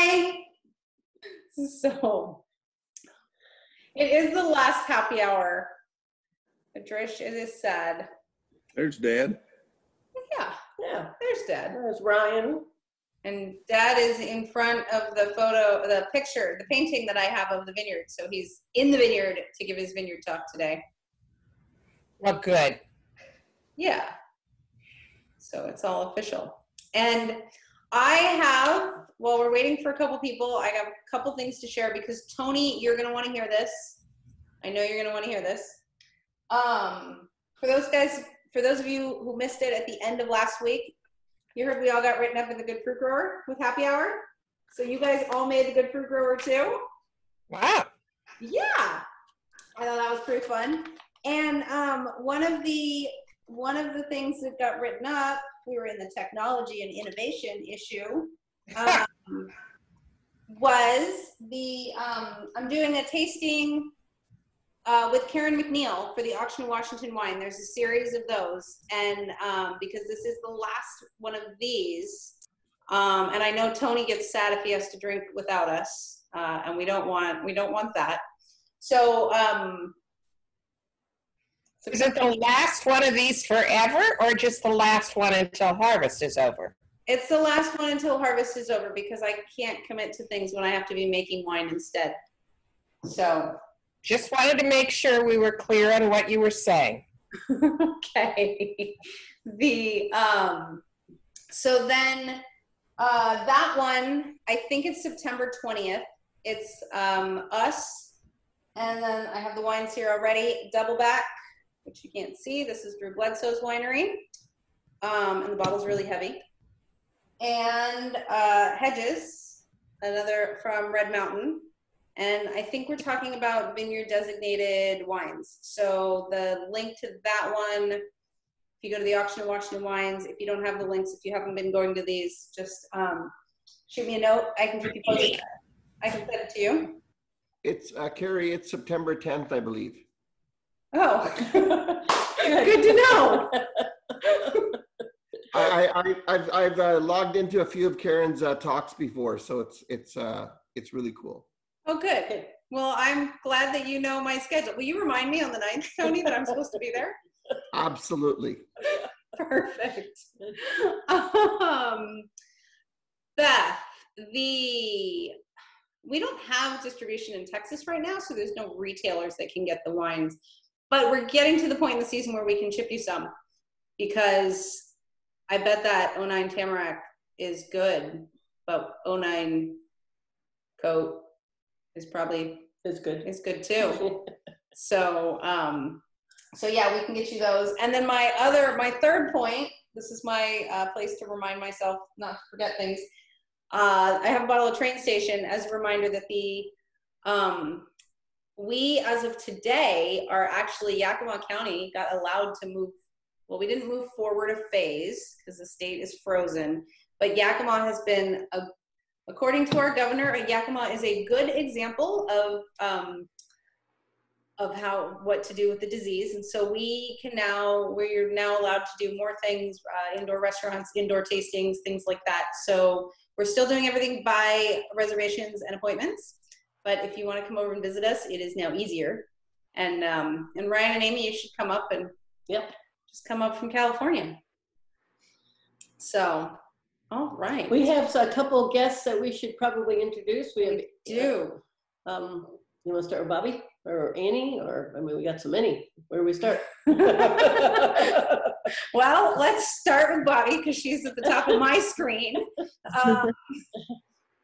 Hi. So, it is the last happy hour. Trish, it is sad. There's Dad. Yeah, Yeah, there's Dad. there's Ryan. And Dad is in front of the photo, the picture, the painting that I have of the vineyard. So he's in the vineyard to give his vineyard talk today. Well, good. Yeah. So it's all official. And I have, while we're waiting for a couple people, I have a couple things to share because Tony, you're going to want to hear this. I know you're going to want to hear this. Um, for those guys, for those of you who missed it at the end of last week, you heard we all got written up in the Good Fruit Grower with Happy Hour. So you guys all made the Good Fruit Grower too. Wow. Yeah, I thought that was pretty fun. And um, one of the one of the things that got written up, we were in the technology and innovation issue, um, was the um, I'm doing a tasting uh, with Karen MacNeil for the Auction of Washington Wine. There's a series of those, and um, because this is the last one of these, um, and I know Tony gets sad if he has to drink without us, uh, and we don't want we don't want that. So, um, so Is it the last one of these forever or just the last one until harvest is over? it's the last one until harvest is over because I can't commit to things when I have to be making wine instead. So, Just wanted to make sure we were clear on what you were saying. okay. The um so then uh that one, I think it's September 20th. It's um us and then I have the wines here already. Doubleback, which you can't see. This is Drew Bledsoe's winery. Um and the bottle's really heavy. And uh Hedges, another from Red Mountain. And I think we're talking about vineyard designated wines. So the link to that one, if you go to the auction of Washington Wines, if you don't have the links, if you haven't been going to these, just um, shoot me a note. I can keep you posted. I can send it to you. It's, uh, Carrie, it's September 10th, I believe. Oh, good to know. I, I, I- I've, I've uh, logged into a few of Karen's uh, talks before, so it's, it's, uh, it's really cool. Oh, good. Well, I'm glad that you know my schedule. Will you remind me on the 9th, Tony, that I'm supposed to be there? Absolutely. Perfect. Um, Beth, the we don't have distribution in Texas right now, so there's no retailers that can get the wines. But we're getting to the point in the season where we can chip you some because I bet that 09 Tamarack is good, but 09 coat is probably It's good. is good too. So, um, so yeah, we can get you those. And then my other, my third point, this is my uh, place to remind myself not to forget things. Uh, I have a bottle of train station as a reminder that the, um, we as of today are actually Yakima County got allowed to move. Well, we didn't move forward a phase because the state is frozen, but Yakima has been a according to our governor, Yakima is a good example of um, of how what to do with the disease, and so we can now we're now allowed to do more things: uh, indoor restaurants, indoor tastings, things like that. So we're still doing everything by reservations and appointments. But if you want to come over and visit us, it is now easier. And um, and Ryan and Amy, you should come up and Yep. just come up from California. So, all right, We have a couple guests that we should probably introduce. We have. we do. Um, you want to start with Bobbi or Annie or, I mean, we got so many. Where do we start? well, let's start with Bobbi because she's at the top of my screen. Um,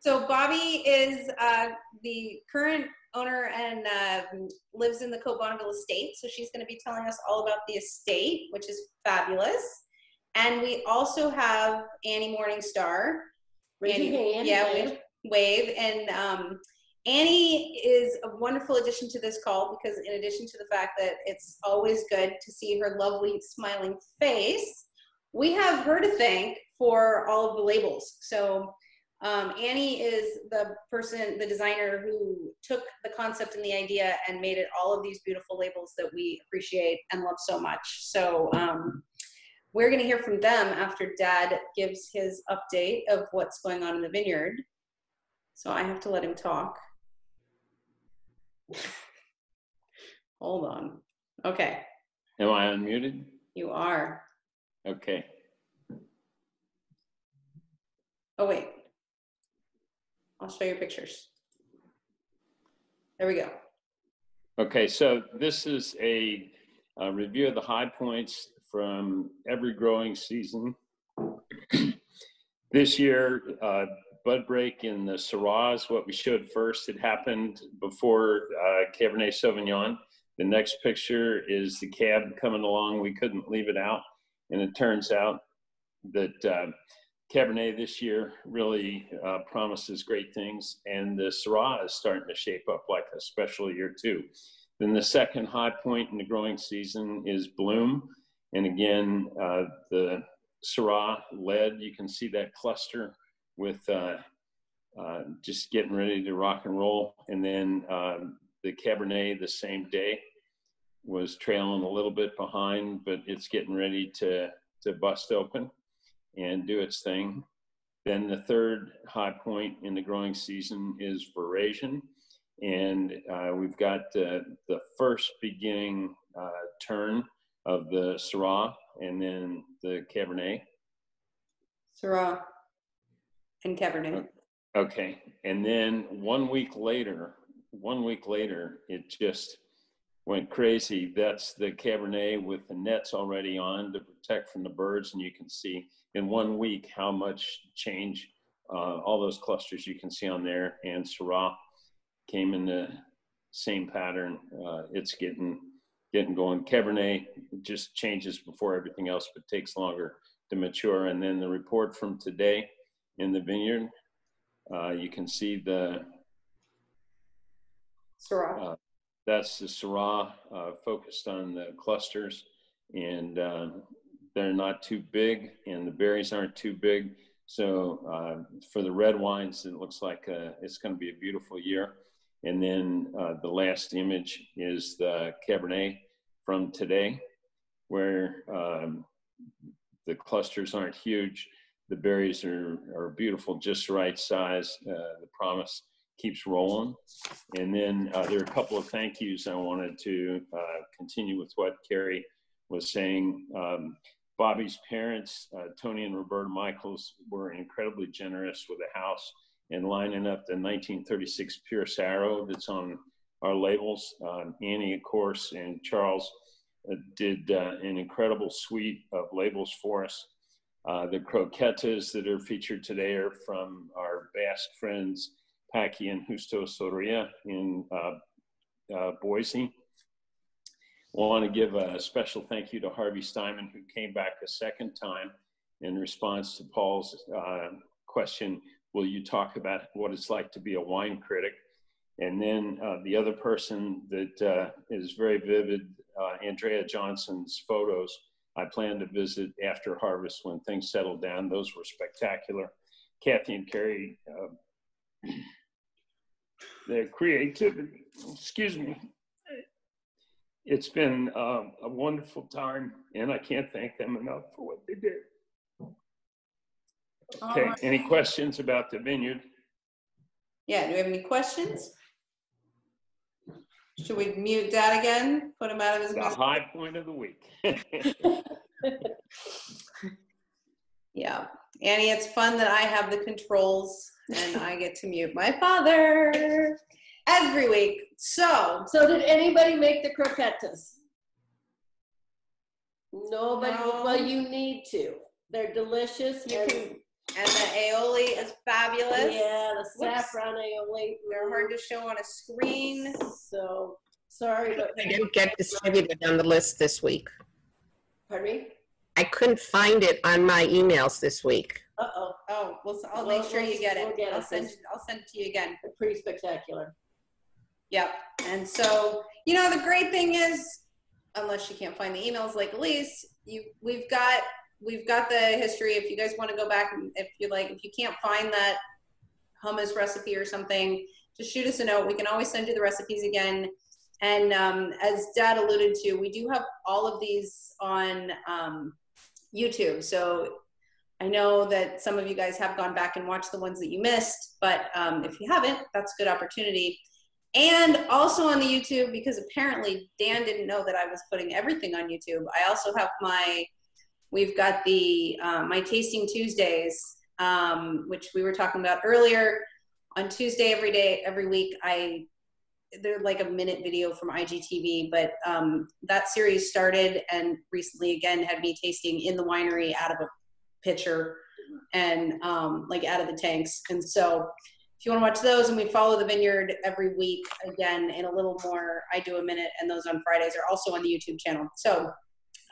so Bobbi is uh, the current owner and um lives in the Cote Bonneville estate. So she's going to be telling us all about the estate, which is fabulous. And we also have Annie Morningstar. Raise Annie- hand. Yeah, wave, wave. And um, Annie is a wonderful addition to this call because, in addition to the fact that it's always good to see her lovely smiling face, we have her to thank for all of the labels. So, um, Annie is the person, the designer who took the concept and the idea and made it all of these beautiful labels that we appreciate and love so much. So, um, we're going to hear from them after Dad gives his update of what's going on in the vineyard. So I have to let him talk. Hold on. Okay, Am I unmuted? you are. Okay. Oh, wait. I'll show you pictures. There we go. Okay, so this is a, uh review of the high points from every growing season. This year, uh, bud break in the Syrah is what we showed first. It happened before uh, Cabernet Sauvignon. The next picture is the cab coming along. We couldn't leave it out. And it turns out that uh, Cabernet this year really uh, promises great things, and the Syrah is starting to shape up like a special year too. Then the second high point in the growing season is bloom, and again uh, the Syrah led. You can see that cluster with uh, uh, just getting ready to rock and roll, and then um, the Cabernet the same day was trailing a little bit behind, but it's getting ready to to bust open and do its thing. Then the third high point in the growing season is Veraison. And uh, we've got uh, the first beginning uh, turn of the Syrah and then the Cabernet. Syrah and Cabernet. Okay. And then one week later, one week later, it just went crazy. That's the Cabernet with the nets already on to protect from the birds. And you can see in one week how much change uh, all those clusters you can see on there and Syrah came in the same pattern uh, it's getting getting going cabernet just changes before everything else but takes longer to mature and then the report from today in the vineyard uh, you can see the Syrah. That's the Syrah uh, focused on the clusters, and uh, they're not too big, and the berries aren't too big. So uh, for the red wines, it looks like uh, it's going to be a beautiful year. And then uh, the last image is the Cabernet from today, where um, the clusters aren't huge. The berries are, are beautiful, just the right size. Uh, the promise keeps rolling. And then uh, there are a couple of thank yous I wanted to uh, continue with what Carrie was saying. Um, Bobbi's parents, uh, Tony and Roberta Michaels, were incredibly generous with the house and lining up the 1936 Pierce Arrow that's on our labels. Um, Annie, of course, and Charles uh, did uh, an incredible suite of labels for us. Uh, the croquettes that are featured today are from our Basque friends, Paki and Justo Soria in uh, uh, Boise. I want to give a special thank you to Harvey Steiman, who came back a second time in response to Paul's uh, question Will you talk about what it's like to be a wine critic? And then uh, the other person that uh, is very vivid, uh, Andrea Johnson's photos. I plan to visit after harvest when things settle down. Those were spectacular. Kathy and Carrie, uh, their creativity, excuse me, it's been um, a wonderful time, and I can't thank them enough for what they did. Okay, Alright. any questions about the vineyard? Yeah, do we have any questions? Should we mute Dad again? Put him out of his The high point of the week. Yeah. Annie, it's fun that I have the controls and I get to mute my father every week. So, So did anybody make the croquetas? Nobody, No. well, you need to. They're delicious. you and- can, and the aioli is fabulous. Yeah, the Whoops. saffron aioli. They're hard to show on a screen. So, sorry, but, They didn't get distributed on the list this week. pardon me? I couldn't find it on my emails this week. Uh-oh, Oh, well, so I'll Well, make sure you we'll- get it. we'll get I'll send, I'll send it to you again. they're pretty spectacular. Yep. And so, you know, the great thing is, unless you can't find the emails like Elise, you we've got we've got the history. If you guys want to go back and if you like, if you can't find that hummus recipe or something, just shoot us a note. We can always send you the recipes again. And um, as Dad alluded to, we do have all of these on um, YouTube. So I know that some of you guys have gone back and watched the ones that you missed, but um, if you haven't, that's a good opportunity. And also on the YouTube, because apparently Dan didn't know that I was putting everything on YouTube. I also have my, we've got the uh, my tasting Tuesdays, um, which we were talking about earlier. On Tuesday, every day, every week, I they're like a minute video from IGTV, but um, that series started and recently again had me tasting in the winery out of a pitcher and um, like out of the tanks. And so if you want to watch those and we follow the vineyard every week again in a little more, I do a minute and those on Fridays are also on the YouTube channel. So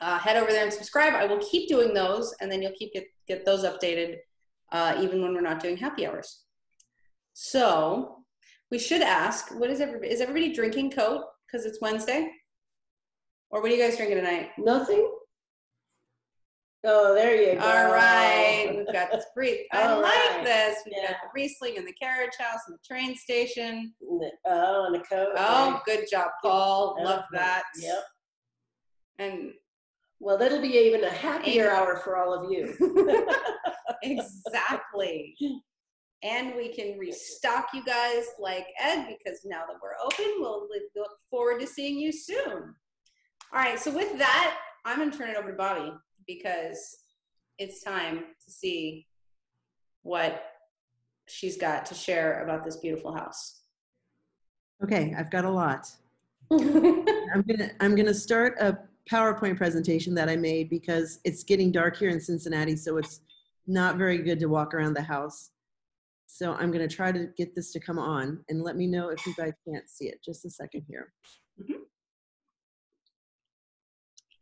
uh, head over there and subscribe. I will keep doing those and then you'll keep get, get those updated uh, even when we're not doing happy hours. So we should ask, what is everybody, is everybody drinking coat because it's Wednesday? Or what are you guys drinking tonight? Nothing? Oh, there you go. All right, we've got this brief. I like right. this. We've Yeah. got the Riesling in the carriage house and the train station. Oh, and a coat. Oh, good job, Paul. Love that. Yep. And Well, that'll be even a happier hour for all of you. exactly. and we can restock you guys like Ed because now that we're open, we'll look forward to seeing you soon. All right, so with that, I'm going to turn it over to Bobbi because it's time to see what she's got to share about this beautiful house. Okay, I've got a lot. I'm gonna I'm gonna start a PowerPoint presentation that I made because it's getting dark here in Cincinnati, so it's not very good to walk around the house. So I'm gonna try to get this to come on and let me know if you guys can't see it. Just a second here.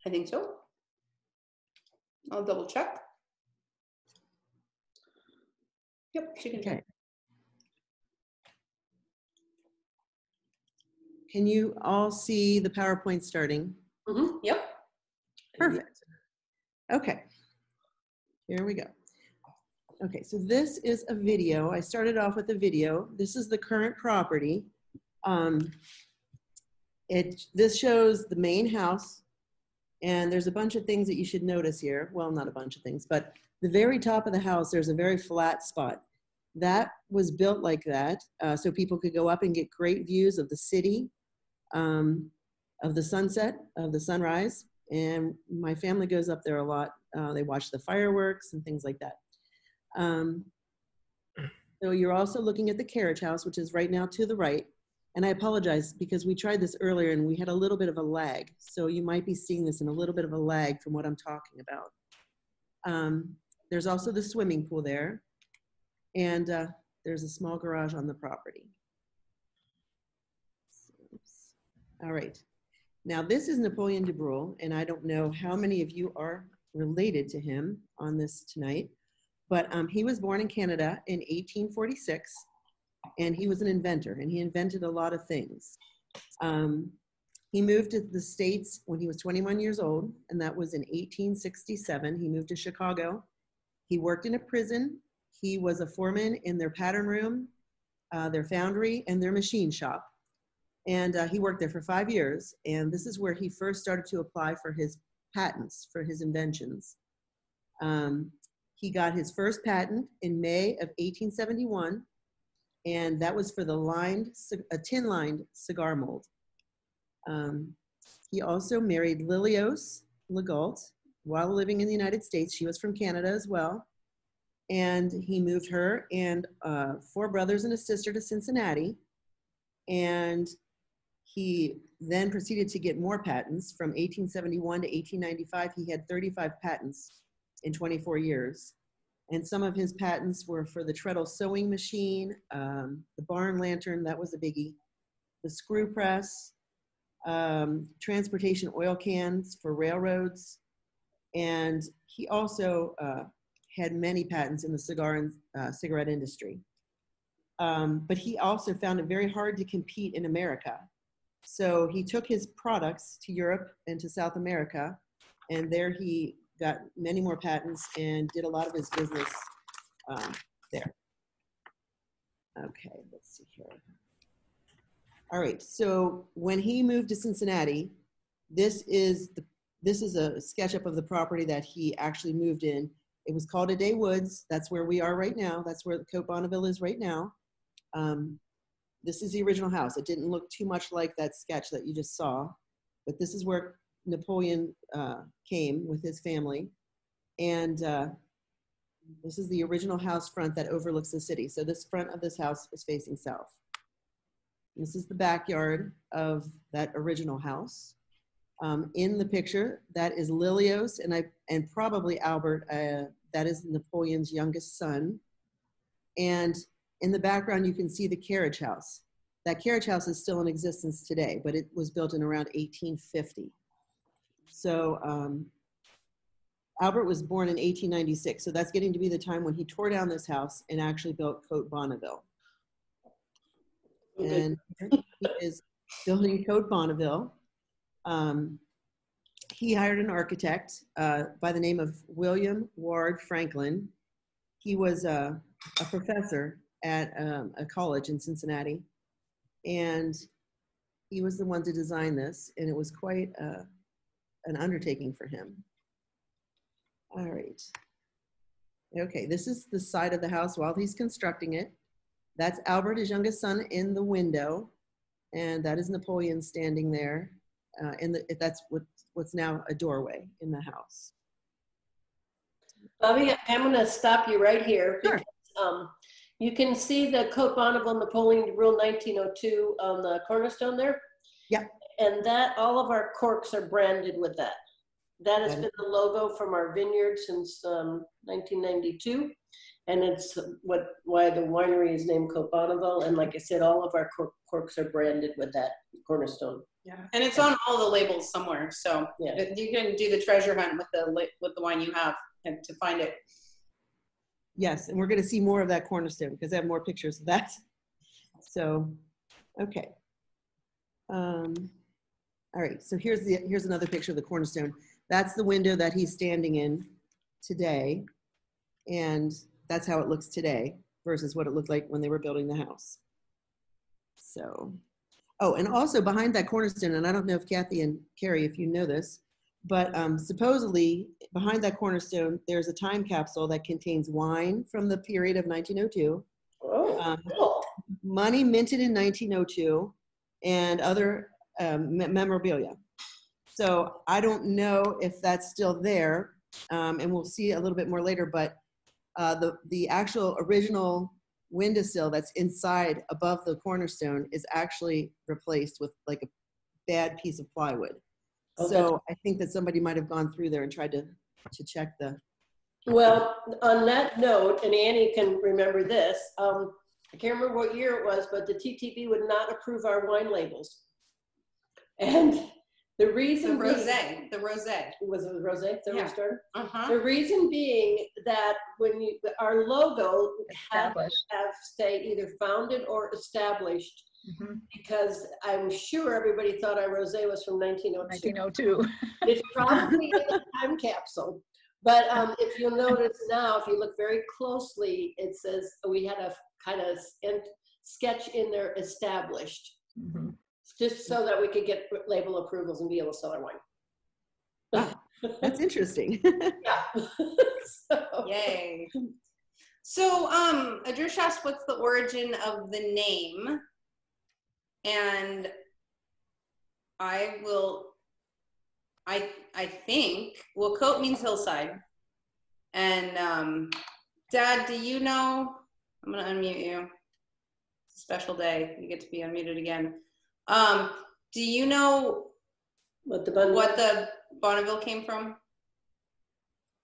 I think so. I'll double check. Yep, she can. Okay. Can you all see the PowerPoint starting? Mhm, Yep. Perfect. Okay. Here we go. Okay, so this is a video. I started off with a video. This is the current property. Um, it, this shows the main house, and there's a bunch of things that you should notice here. Well, not a bunch of things, but the very top of the house, there's a very flat spot. That was built like that, uh, so people could go up and get great views of the city, um, of the sunset, of the sunrise, and my family goes up there a lot. Uh, they watch the fireworks and things like that. Um, so you're also looking at the carriage house, which is right now to the right. And I apologize because we tried this earlier and we had a little bit of a lag. So you might be seeing this in a little bit of a lag from what I'm talking about. Um, there's also the swimming pool there. And uh, there's a small garage on the property. All right. Now, this is Napoleon DuBrul, and I don't know how many of you are related to him on this tonight, but um, he was born in Canada in 1846, and he was an inventor, and he invented a lot of things. Um, he moved to the States when he was 21 years old, and that was in 1867. He moved to Chicago. He worked in a prison. He was a foreman in their pattern room, uh, their foundry, and their machine shop. And uh, he worked there for five years. And this is where he first started to apply for his patents, for his inventions. Um, he got his first patent in May of 1871. And that was for the lined, a tin lined cigar mold. Um, he also married Lilios Legault while living in the United States. She was from Canada as well. And he moved her and uh, four brothers and a sister to Cincinnati. And he then proceeded to get more patents. From 1871 to 1895, he had 35 patents in 24 years. And some of his patents were for the treadle sewing machine, um, the barn lantern, that was a biggie, the screw press, um, transportation oil cans for railroads. And he also uh, had many patents in the cigar and uh, cigarette industry. Um, but he also found it very hard to compete in America. So he took his products to Europe and to South America, and there he got many more patents and did a lot of his business um, there. Okay, let's see here. All right, so when he moved to Cincinnati, this is the this is a sketchup of the property that he actually moved in. It was called a day woods. That's where we are right now. That's where Cote Bonneville is right now. Um, this is the original house. It didn't look too much like that sketch that you just saw, but this is where Napoleon uh, came with his family. And uh, this is the original house front that overlooks the city. So this front of this house is facing south. This is the backyard of that original house. Um, in the picture, that is Lilios and I and probably Albert. Uh, that is Napoleon's youngest son. And in the background, you can see the carriage house. That carriage house is still in existence today, but it was built in around 1850. So um, Albert was born in 1896, so that's getting to be the time when he tore down this house and actually built Cote Bonneville. And he is building Cote Bonneville. Um, he hired an architect uh, by the name of William Ward Franklin. He was a, a professor at um, a college in Cincinnati, and he was the one to design this, and it was quite uh, an undertaking for him. All right. Okay, this is the side of the house while he's constructing it. That's Albert, his youngest son, in the window, and that is Napoleon standing there. Uh, in the that's what what's now a doorway in the house. Bobbi, I'm gonna stop you right here. Sure. because, Um, you can see the Cote Bonneville Napoleon Rule 1902 on the cornerstone there? Yep. And that, all of our corks are branded with that. That has been the logo from our vineyard since um, 1992. And it's what, why the winery is named Cote Bonneville. And like I said, all of our cork- corks are branded with that cornerstone. Yeah, and it's on all the labels somewhere, so Yeah. you can do the treasure hunt with the with the wine you have and to find it. Yes, and we're going to see more of that cornerstone because I have more pictures of that. So, okay. Um, all right, so here's the here's another picture of the cornerstone. That's the window that he's standing in today, and that's how it looks today versus what it looked like when they were building the house. So, oh, and also behind that cornerstone, and I don't know if Kathy and Carrie, if you know this, but um, supposedly behind that cornerstone, there's a time capsule that contains wine from the period of 1902, Oh, um, cool. money minted in 1902, and other um, memorabilia. So I don't know if that's still there, um, and we'll see a little bit more later. But uh, the the actual original windowsill that's inside above the cornerstone is actually replaced with like a bad piece of plywood. Oh, So I think that somebody might have gone through there and tried to to check the. Well, on that note, and Annie can remember this, um, I can't remember what year it was, but the TTB would not approve our wine labels. And the The reason being- rosé, the rosé. was it rosé that we Yeah. started? Uh huh. The reason being that when you, our logo had Established. have stayed either founded or established Mhm. because I'm sure everybody thought our rosé was from 1902. 1902. It's probably in a time capsule. But um, if you'll notice now, if you look very closely, it says we had a kind of sketch in there established, Mhm. Just so that we could get label approvals and be able to sell our wine. That's interesting. Yeah. So- Yay. So, um, Adrish asked what's the origin of the name? And I will, I, I think, well, Cote means hillside. And, um, Dad, do you know? I'm gonna unmute you. It's a special day. You get to be unmuted again. Um, do you know What the bun? what the Bonneville came from?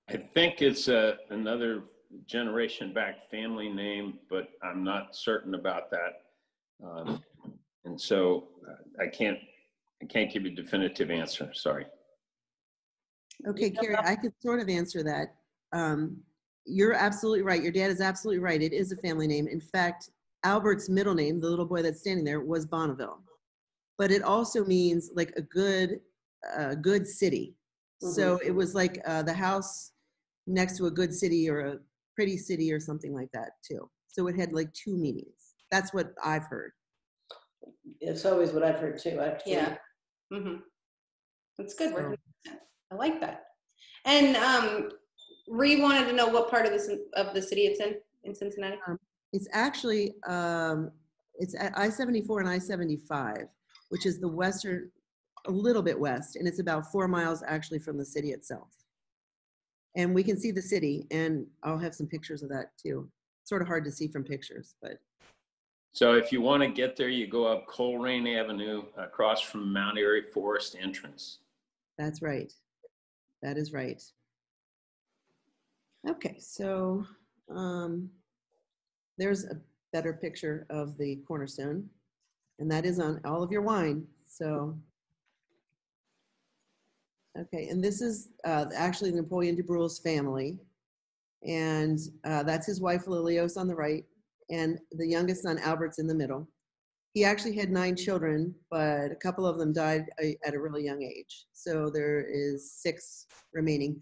I think it's a, another generation back family name, but I'm not certain about that. Um, And so uh, I can't, I can't give you a definitive answer, sorry. Okay, Carrie, I could sort of answer that. Um, you're absolutely right. Your dad is absolutely right. It is a family name. In fact, Albert's middle name, the little boy that's standing there, was Bonneville. But it also means like a good, uh, good city. So it was like uh, the house next to a good city or a pretty city or something like that too. So it had like two meanings. That's what I've heard. It's always what I've heard too, actually. Yeah. Mm-hmm. That's good. So- I like that. And um, Ree wanted to know what part of the, of the city it's in, in Cincinnati. It's actually, um, it's at I-74 and I-75, which is the western, a little bit west, and it's about four miles actually from the city itself. And we can see the city, and I'll have some pictures of that too. It's Sort of hard to see from pictures, but So if you want to get there, you go up Colerain Avenue across from Mount Airy Forest entrance. that's right. That is right. Okay, so um, there's a better picture of the cornerstone, and that is on all of your wine. So, okay, and this is uh, actually Napoleon DuBrul's family, and uh, that's his wife Lilios on the right, and the youngest son Albert's in the middle. He actually had nine children, but a couple of them died a- at a really young age. So there is six remaining.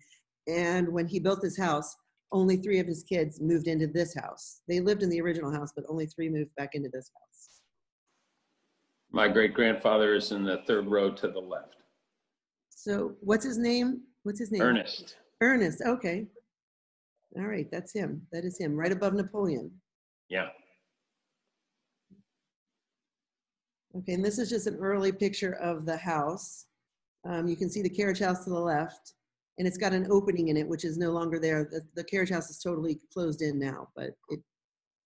And when he built this house, only three of his kids moved into this house. They lived in the original house, but only three moved back into this house. My great grandfather is in the third row to the left. So what's his name? What's his name? Ernest. Ernest. Okay. All right, that's him. That is him, right above Napoleon. Yeah. Okay, and this is just an early picture of the house. Um, you can see the carriage house to the left, and it's got an opening in it, which is no longer there. The, the carriage house is totally closed in now, but it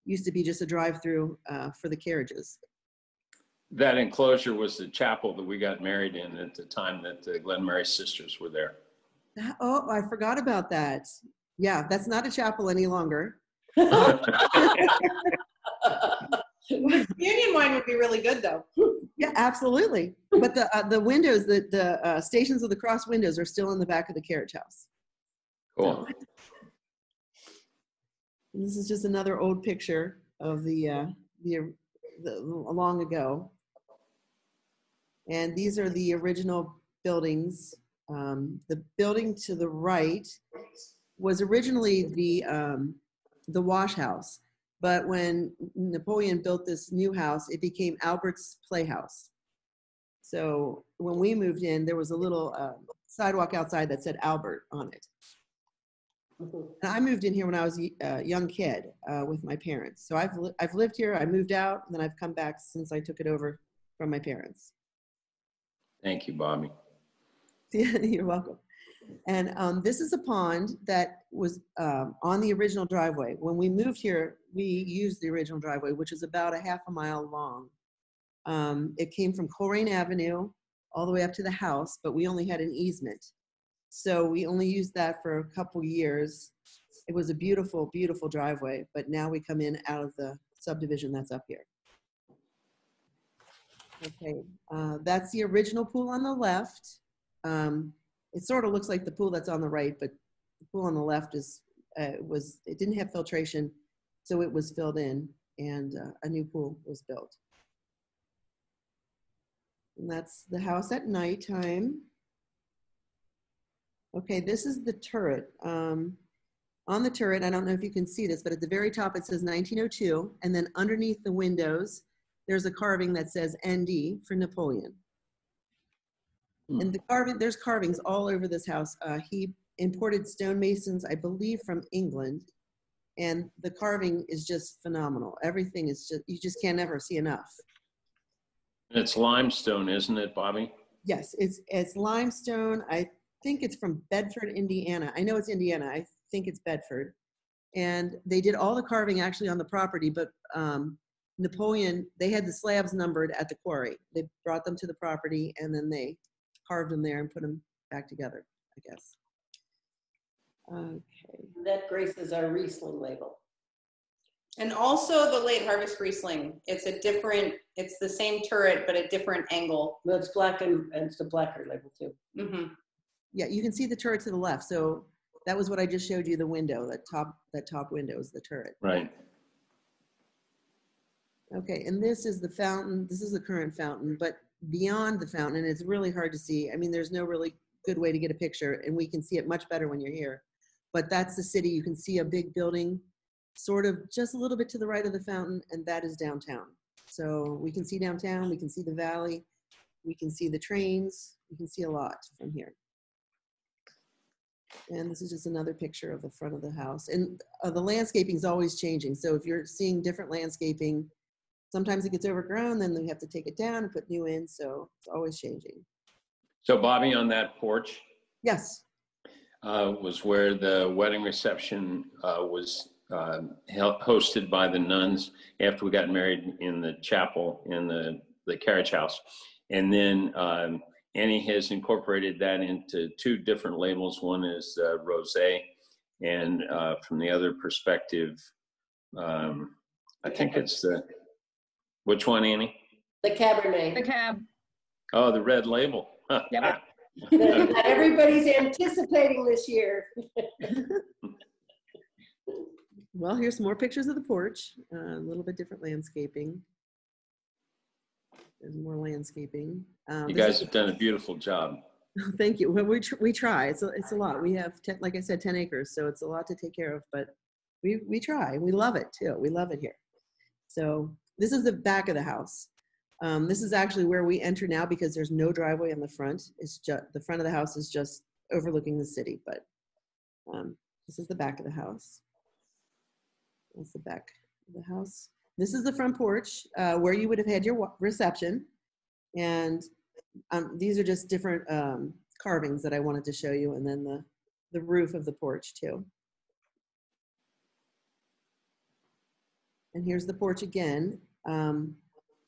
used to be just a drive-through uh, for the carriages. That enclosure was the chapel that we got married in at the time that the Glenmary sisters were there. That- oh, I forgot about that. Yeah, that's not a chapel any longer. Union wine would be really good though. Yeah, absolutely. But the uh, the windows, the the uh, stations of the cross windows are still in the back of the carriage house. Cool. And this is just another old picture of the, uh, the, the, long ago. And these are the original buildings. Um, the building to the right was originally the, um, the wash house. But when Napoleon built this new house, it became Albert's Playhouse. So when we moved in, there was a little uh, sidewalk outside that said Albert on it. And I moved in here when I was a uh, young kid uh, with my parents. So I've, li- I've lived here, I moved out, and then I've come back since I took it over from my parents. Thank you, Bobbi. You're welcome. And um, this is a pond that was um, on the original driveway. When we moved here, we used the original driveway, which is about a half a mile long. Um, it came from Colerain Avenue all the way up to the house, but we only had an easement. So we only used that for a couple years. It was a beautiful, beautiful driveway, but now we come in out of the subdivision that's up here. Okay, uh, that's the original pool on the left. Um, it sort of looks like the pool that's on the right, but the pool on the left is, uh, was, it didn't have filtration, so it was filled in and uh, a new pool was built. And that's the house at nighttime. Okay, this is the turret. Um, on the turret, I don't know if you can see this, but at the very top it says 1902, and then underneath the windows, there's a carving that says ND for Napoleon. And the carving, there's carvings all over this house. Uh, he imported stonemasons, I believe, from England, and the carving is just phenomenal. Everything is just, you just can't ever see enough. It's limestone, isn't it, Bobbi? Yes, it's, it's limestone. I think it's from Bedford, Indiana. I know it's Indiana. I think it's Bedford. And they did all the carving actually on the property, but um, Napoleon, they had the slabs numbered at the quarry. They brought them to the property and then they carved them there and put them back together, I guess. Okay. That graces our Riesling label. And also the late harvest Riesling. It's a different, it's the same turret, but a different angle. Well, it's black and, and it's the blacker label too. hmm Yeah, you can see the turret to the left. So that was what I just showed you, the window, that top, that top window is the turret. Right. Okay, and this is the fountain. This is the current fountain, but beyond the fountain, it's really hard to see. I mean, there's no really good way to get a picture, and we can see it much better when you're here. But that's the city. You can see a big building, sort of just a little bit to the right of the fountain, and that is downtown. So we can see downtown, we can see the valley, we can see the trains, we can see a lot from here. And this is just another picture of the front of the house. And uh, the landscaping is always changing. So if you're seeing different landscaping, sometimes it gets overgrown, then we have to take it down and put new in. So it's always changing. So Bobbi, on that porch Yes. uh, was where the wedding reception uh, was uh, hel- hosted by the nuns after we got married in the chapel in the, the carriage house. And then um, Annie has incorporated that into two different labels. One is uh, rosé, and uh, from the other perspective, um, I think it's the, which one, Annie? The Cabernet. The cab. Oh, the red label. Yep. that everybody's anticipating this year. Well, here's some more pictures of the porch. uh, A little bit different landscaping. There's more landscaping. Um, You guys is- have done a beautiful job. Thank you. Well, we, tr- we try. It's a, it's a lot. We have, 10, like I said, 10 acres, so it's a lot to take care of, but we, we try. We love it too. We love it here. So this is the back of the house. Um, this is actually where we enter now because there's no driveway on the front. It's just, the front of the house is just overlooking the city, but um, this is the back of the house. That's the back of the house. This is the front porch uh, where you would have had your reception. And um, these are just different um, carvings that I wanted to show you, and then the, the roof of the porch too. And here's the porch again. Um,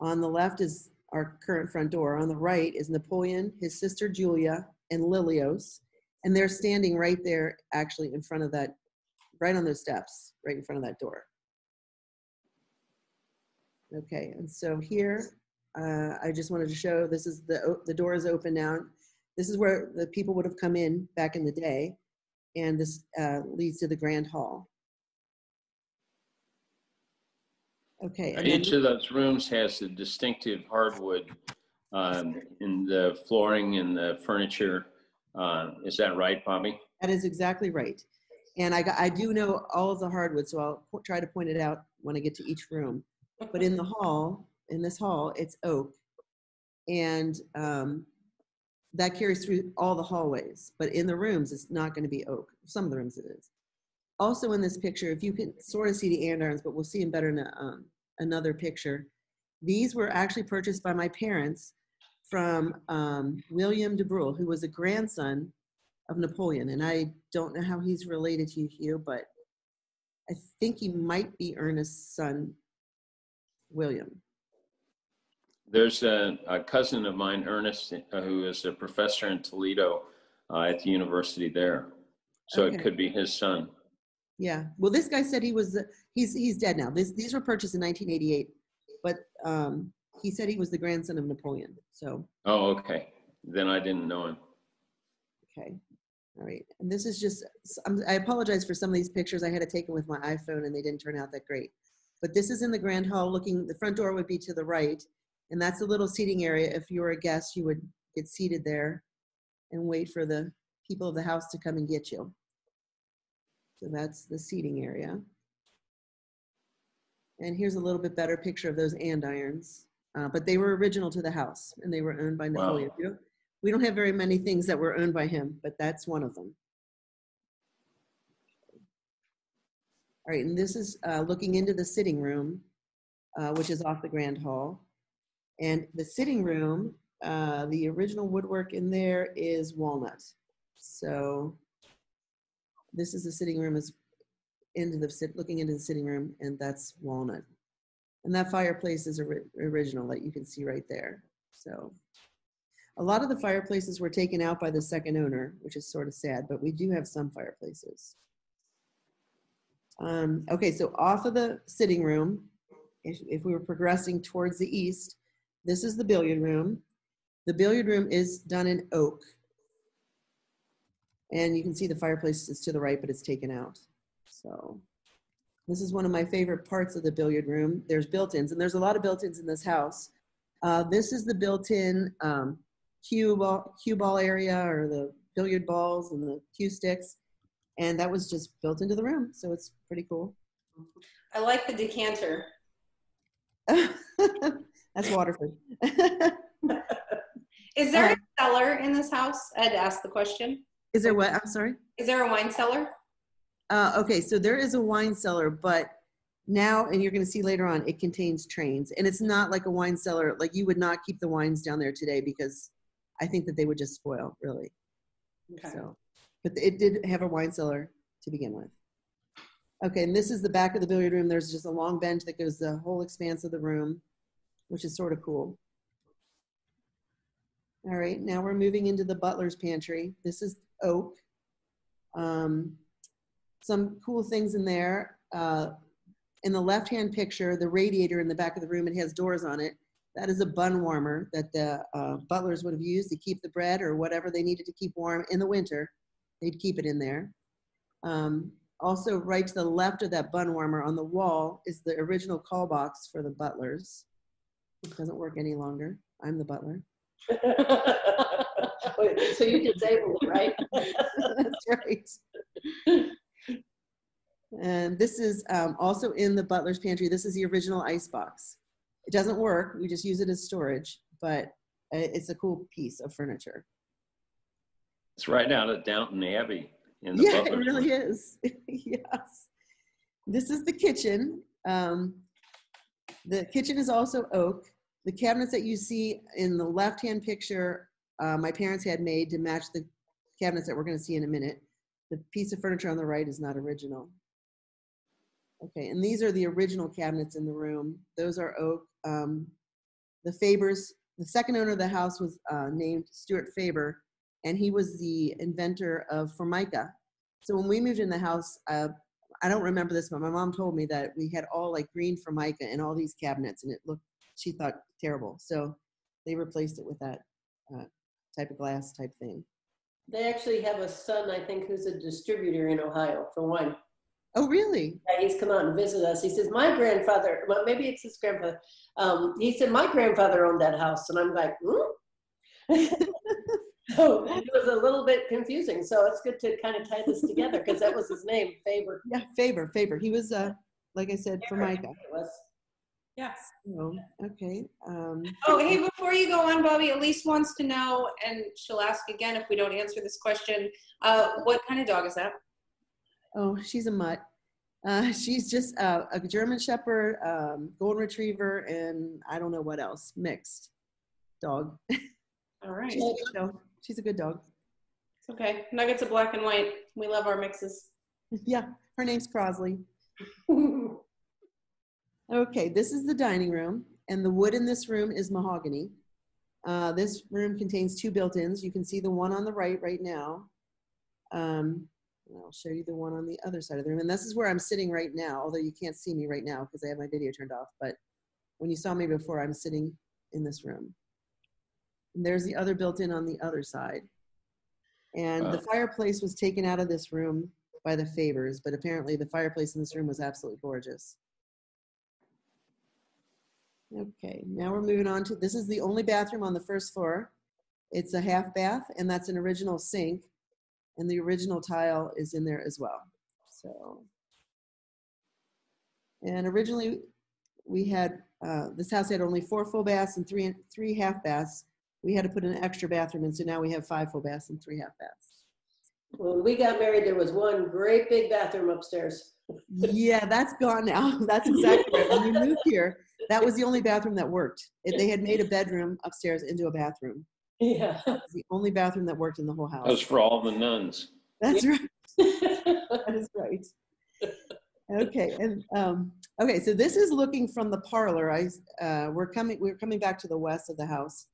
on the left is our current front door. On the right is Napoleon, his sister Julia, and Lilios. And they're standing right there, actually in front of that, right on those steps, right in front of that door. Okay, and so here, uh, I just wanted to show, this is the, the door is open now. This is where the people would have come in back in the day. And this uh, leads to the grand hall. Okay. and then- Each of those rooms has a distinctive hardwood um, in the flooring and the furniture. Uh, Is that right, Bobbi? That is exactly right. And I, got- I do know all of the hardwood, so I'll po- try to point it out when I get to each room. But in the hall, in this hall, it's oak. And um, that carries through all the hallways. But in the rooms, it's not going to be oak. Some of the rooms it is. Also in this picture, if you can sort of see the andirons, but we'll see them better in a, um, another picture. These were actually purchased by my parents from um, William DuBrul, who was a grandson of Napoleon. And I don't know how he's related to you, Hugh, but I think he might be Ernest's son, William. There's a a cousin of mine, Ernest, uh, who is a professor in Toledo uh, at the university there. So it could be his son. Yeah. Well, this guy said he was, the- he's, he's dead now. This, these were purchased in 1988, but um, he said he was the grandson of Napoleon. So, Oh, okay. Then I didn't know him. okay. All right. And this is just, I apologize for some of these pictures. I had it taken with my iPhone and they didn't turn out that great. But this is in the grand hall looking, the front door would be to the right. And that's a little seating area. If you were a guest, you would get seated there and wait for the people of the house to come and get you. So that's the seating area. And here's a little bit better picture of those andirons. Uh, but they were original to the house and they were owned by Wow. Napoleon. We don't- We don't have very many things that were owned by him, but that's one of them. All right, and this is uh, looking into the sitting room, uh, which is off the Grand Hall. And the sitting room, uh, the original woodwork in there is walnut. So this is the sitting room is into the sit, looking into the sitting room, and that's walnut. And that fireplace is ori- original that you can see right there. So a lot of the fireplaces were taken out by the second owner, which is sort of sad, but we do have some fireplaces. Um, okay, so off of the sitting room, if, if we were progressing towards the east, this is the billiard room. The billiard room is done in oak. And you can see the fireplace is to the right, but it's taken out. So this is one of my favorite parts of the billiard room. There's built-ins, and there's a lot of built-ins in this house. Uh, this is the built-in um, cue ball, cue ball area or the billiard balls and the cue sticks. And that was just built into the room. So it's pretty cool. I like the decanter. That's Waterford. Is there a cellar in this house? I had to ask the question. Is there what? I'm sorry. Is there a wine cellar? Uh, okay, so there is a wine cellar, but now, and you're gonna see later on, it contains trains. And it's not like a wine cellar, like you would not keep the wines down there today because I think that they would just spoil, really. Okay. So, but it did have a wine cellar to begin with. Okay, and this is the back of the billiard room. There's just a long bench that goes the whole expanse of the room, which is sort of cool. All right, now we're moving into the butler's pantry. This is oak. Um, some cool things in there. Uh, in the left-hand picture, the radiator in the back of the room, it has doors on it. That is a bun warmer that the uh, butlers would have used to keep the bread or whatever they needed to keep warm in the winter. They'd keep it in there. Um, also, right to the left of that bun warmer on the wall is the original call box for the butlers. It doesn't work any longer. I'm the butler. Wait, So you disabled it, right? That's right. And this is um, also in the butler's pantry. This is the original ice box. It doesn't work. We just use it as storage, but uh, it's a cool piece of furniture. It's right out of Downton Abbey in the Yeah, it really Room. is. yes. This is the kitchen. Um, the kitchen is also oak. The cabinets that you see in the left-hand picture, uh, my parents had made to match the cabinets that we're going to see in a minute. The piece of furniture on the right is not original. Okay, and these are the original cabinets in the room. Those are oak. Um, the Fabers, the second owner of the house was uh, named Stuart Faber, and he was the inventor of Formica. So when we moved in the house, uh, I don't remember this, but my mom told me that we had all like green Formica in all these cabinets, and it looked, she thought terrible. So they replaced it with that uh, type of glass type thing. They actually have a son, I think, who's a distributor in Ohio for wine. Oh, really? Yeah, he's come out and visit us. He says, my grandfather, well, maybe it's his grandfather. Um, he said, my grandfather owned that house. And I'm like, hmm? so it was a little bit confusing. So it's good to kind of tie this together because that was his name, Faber. Yeah, Faber, Faber. He was, uh, like I said, Formica. It was. Yes. Oh, okay. Um, Oh, hey, before you go on, Bobbi, Elise wants to know, and she'll ask again if we don't answer this question, uh, what kind of dog is that? oh, she's a mutt. Uh, she's just uh, a German Shepherd, um, Golden Retriever, and I don't know what else, mixed dog. All right. She's a good dog. She's a good dog. It's okay. Nuggets of black and white. We love our mixes. Yeah, her name's Crosley. Okay, this is the dining room, and the wood in this room is mahogany. Uh, this room contains two built-ins. You can see the one on the right right now. Um, I'll show you the one on the other side of the room. And this is where I'm sitting right now, although you can't see me right now because I have my video turned off. But when you saw me before, I'm sitting in this room. And there's the other built-in on the other side. And the fireplace was taken out of this room by the Fabers, but apparently the fireplace in this room was absolutely gorgeous. Okay, now we're moving on to, this is the only bathroom on the first floor. It's a half bath, and that's an original sink, and the original tile is in there as well. So, and originally, we had, uh, this house had only four full baths and three, three half baths. We had to put an extra bathroom in, so now we have five full baths and three half baths. When we got married, there was one great big bathroom upstairs. Yeah, that's gone now. That's exactly right. When we moved here, that was the only bathroom that worked. It- They had made a bedroom upstairs into a bathroom. Yeah. Was the only bathroom that worked in the whole house. That was for all the nuns. That's right. That is right. Okay, and, um, okay, so this is looking from the parlor. I, uh, we're coming, we're coming back to the west of the house.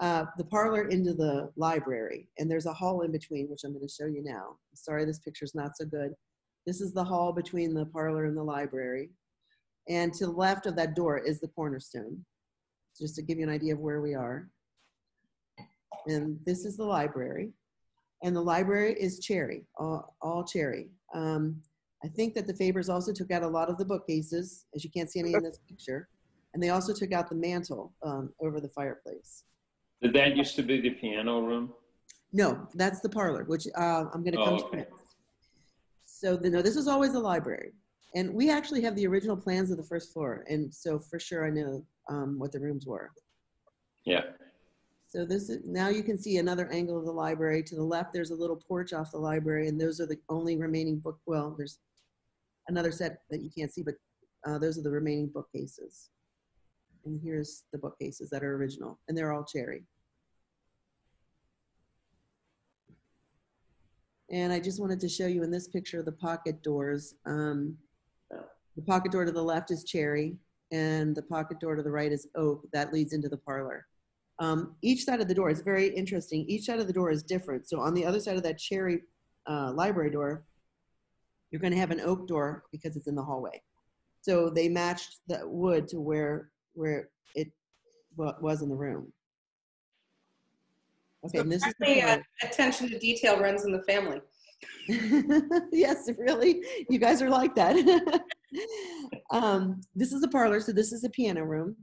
Uh, the parlor into the library, and there's a hall in between, which I'm gonna show you now. Sorry, this picture's not so good. This is the hall between the parlor and the library. And to the left of that door is the cornerstone, just to give you an idea of where we are. And this is the library. And the library is cherry, all, all cherry. Um, I think that the Fabers also took out a lot of the bookcases, as you can't see any in this picture. And they also took out the mantle um, over the fireplace. Did that used to be the piano room? No, that's the parlor, which uh, I'm going to Oh, come okay. to next. So the, no, this is always the library, and we actually have the original plans of the first floor, and so for sure I know um, what the rooms were. Yeah. So this is, now you can see another angle of the library. To the left, there's a little porch off the library, and those are the only remaining book, well, there's another set that you can't see, but uh, those are the remaining bookcases. And here's the bookcases that are original, and they're all cherry. And I just wanted to show you in this picture the pocket doors. Um, the pocket door to the left is cherry, and the pocket door to the right is oak. That leads into the parlor. Um, each side of the door is very interesting. Each side of the door is different. So on the other side of that cherry uh, library door, you're going to have an oak door because it's in the hallway. So they matched the wood to where where it was in the room. Okay, and this is the uh, attention to detail runs in the family. yes, really. You guys are like that. um, this is the parlor, so this is the piano room.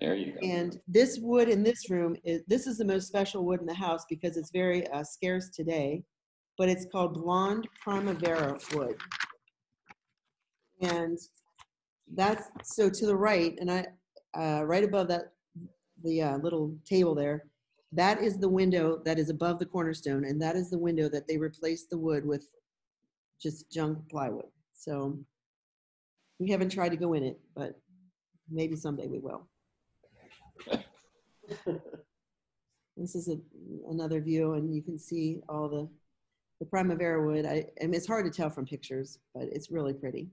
There you go. And this wood in this room is this is the most special wood in the house because it's very uh, scarce today, but it's called blonde primavera wood. And that's so to the right, and I uh, right above that the uh, little table there, that is the window that is above the cornerstone, and that is the window that they replaced the wood with just junk plywood. So we haven't tried to go in it, but maybe someday we will. This is a, another view, and you can see all the, the Primavera wood. I, I mean, it's hard to tell from pictures, but it's really pretty.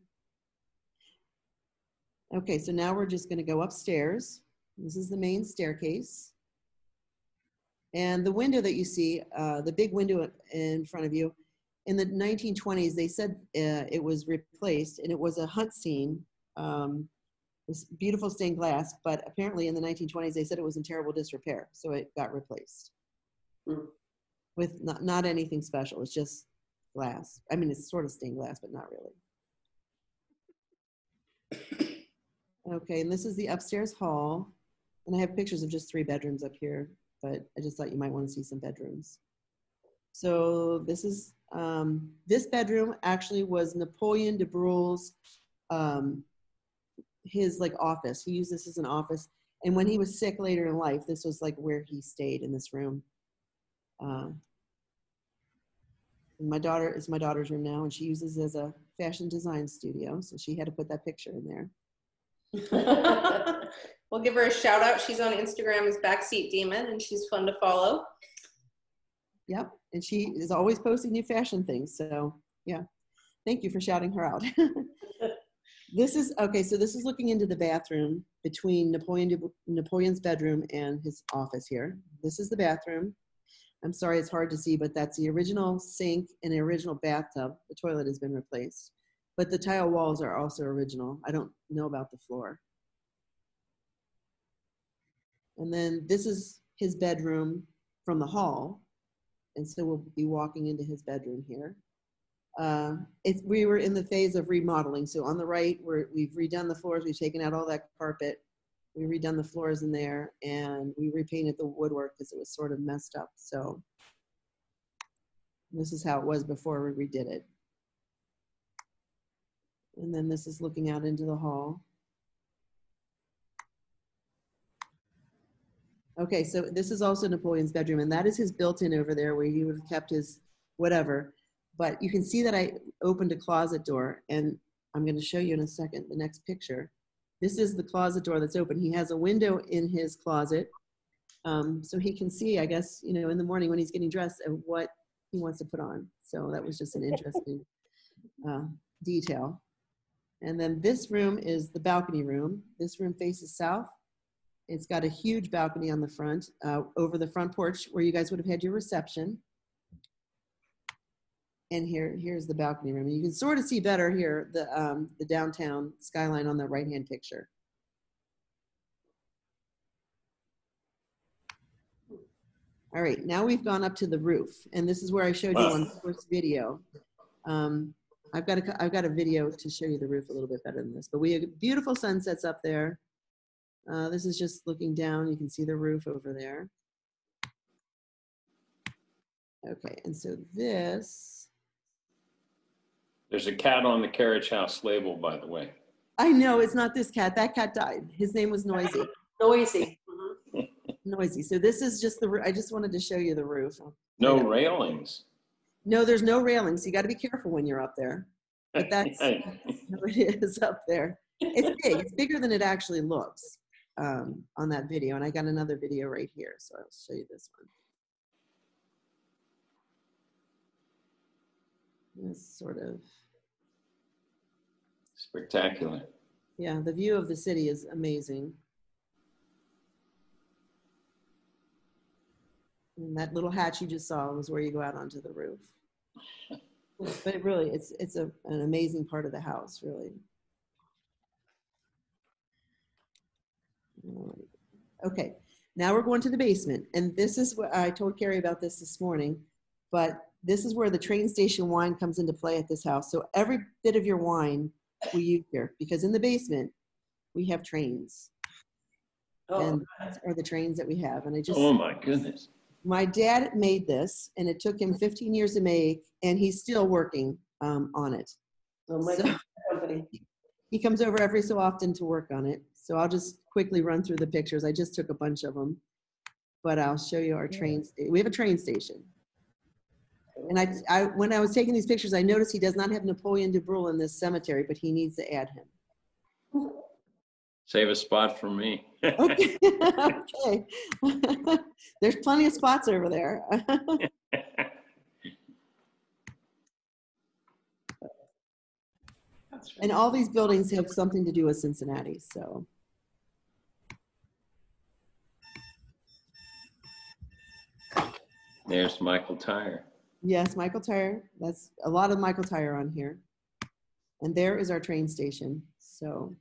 Okay, so now we're just gonna go upstairs. This is the main staircase. And the window that you see, uh, the big window in front of you, in the 1920s, they said uh, it was replaced, and it was a hunt scene. Um, this beautiful stained glass, but apparently in the 1920s they said it was in terrible disrepair, so it got replaced Hmm. with not, not anything special. It's just glass. I mean, it's sort of stained glass, but not really. Okay, and this is the upstairs hall, and I have pictures of just three bedrooms up here, but I just thought you might want to see some bedrooms. So this is um, this bedroom actually was Napoleon DuBrul's um, his like office. He used this as an office. And when he was sick later in life, this was like where he stayed in this room. Uh, my daughter is my daughter's room now, and she uses as a fashion design studio. So she had to put that picture in there. we'll give her a shout out. She's on Instagram as Backseat Demon, and she's fun to follow. Yep. And she is always posting new fashion things. So yeah, thank you for shouting her out. this is okay. So this is looking into the bathroom between Napoleon Napoleon's bedroom and his office here. This is the bathroom. I'm sorry, it's hard to see, but that's the original sink and the original bathtub. The toilet has been replaced, but the tile walls are also original. I don't know about the floor. And then this is his bedroom from the hall. And so we'll be walking into his bedroom here. Uh, it's, we were in the phase of remodeling. So on the right, we're, we've redone the floors. We've taken out all that carpet. We redone the floors in there and we repainted the woodwork because it was sort of messed up. So this is how it was before we redid it. And then this is looking out into the hall. Okay, so this is also Napoleon's bedroom, and that is his built-in over there where he would have kept his whatever. But you can see that I opened a closet door, and I'm going to show you in a second the next picture. This is the closet door that's open. He has a window in his closet, um, so he can see, I guess, you know, in the morning when he's getting dressed, and what he wants to put on. So that was just an interesting uh, detail. And then this room is the balcony room. This room faces south. It's got a huge balcony on the front, uh, over the front porch where you guys would have had your reception. And here, here's the balcony room. You can sort of see better here the um, the downtown skyline on the right-hand picture. All right, now we've gone up to the roof, and this is where I showed you on the first video. Um, I've got a, I've got a video to show you the roof a little bit better than this, but we have beautiful sunsets up there. Uh, this is just looking down. You can see the roof over there. Okay, and so this, There's a cat on the carriage house label, by the way. I know it's not this cat. That cat died. His name was Noisy. Noisy. Mhm. noisy. So this is just the, I just wanted to show you the roof. No railings. No, there's no railings. You got to be careful when you're up there. But that's how it is up there. It's big. It's bigger than it actually looks um, on that video. And I got another video right here, so I'll show you this one. This sort of, Spectacular. yeah, the view of the city is amazing. And that little hatch you just saw was where you go out onto the roof. But it really, it's it's a, an amazing part of the house, really. Okay, now we're going to the basement, and this is what I told Carrie about this this morning. But this is where the train station wine comes into play at this house. So every bit of your wine we use here, because in the basement we have trains, Oh, and these are the trains that we have. And I just Oh, my goodness. my dad made this and it took him 15 years to make and he's still working um, on it so my so- company. he comes over every so often to work on it so i'll just quickly run through the pictures. I just took a bunch of them but i'll show you our train sta- we have a train station. And I, I when i was taking these pictures i noticed he does not have napoleon DuBrul in this cemetery but he needs to add him. Save a spot for me. okay. Okay. There's plenty of spots over there. And all these buildings have something to do with Cincinnati, so. There's Michael Tyre. Yes, Michael Tire, that's a lot of Michael Tire on here. And there is our train station, so.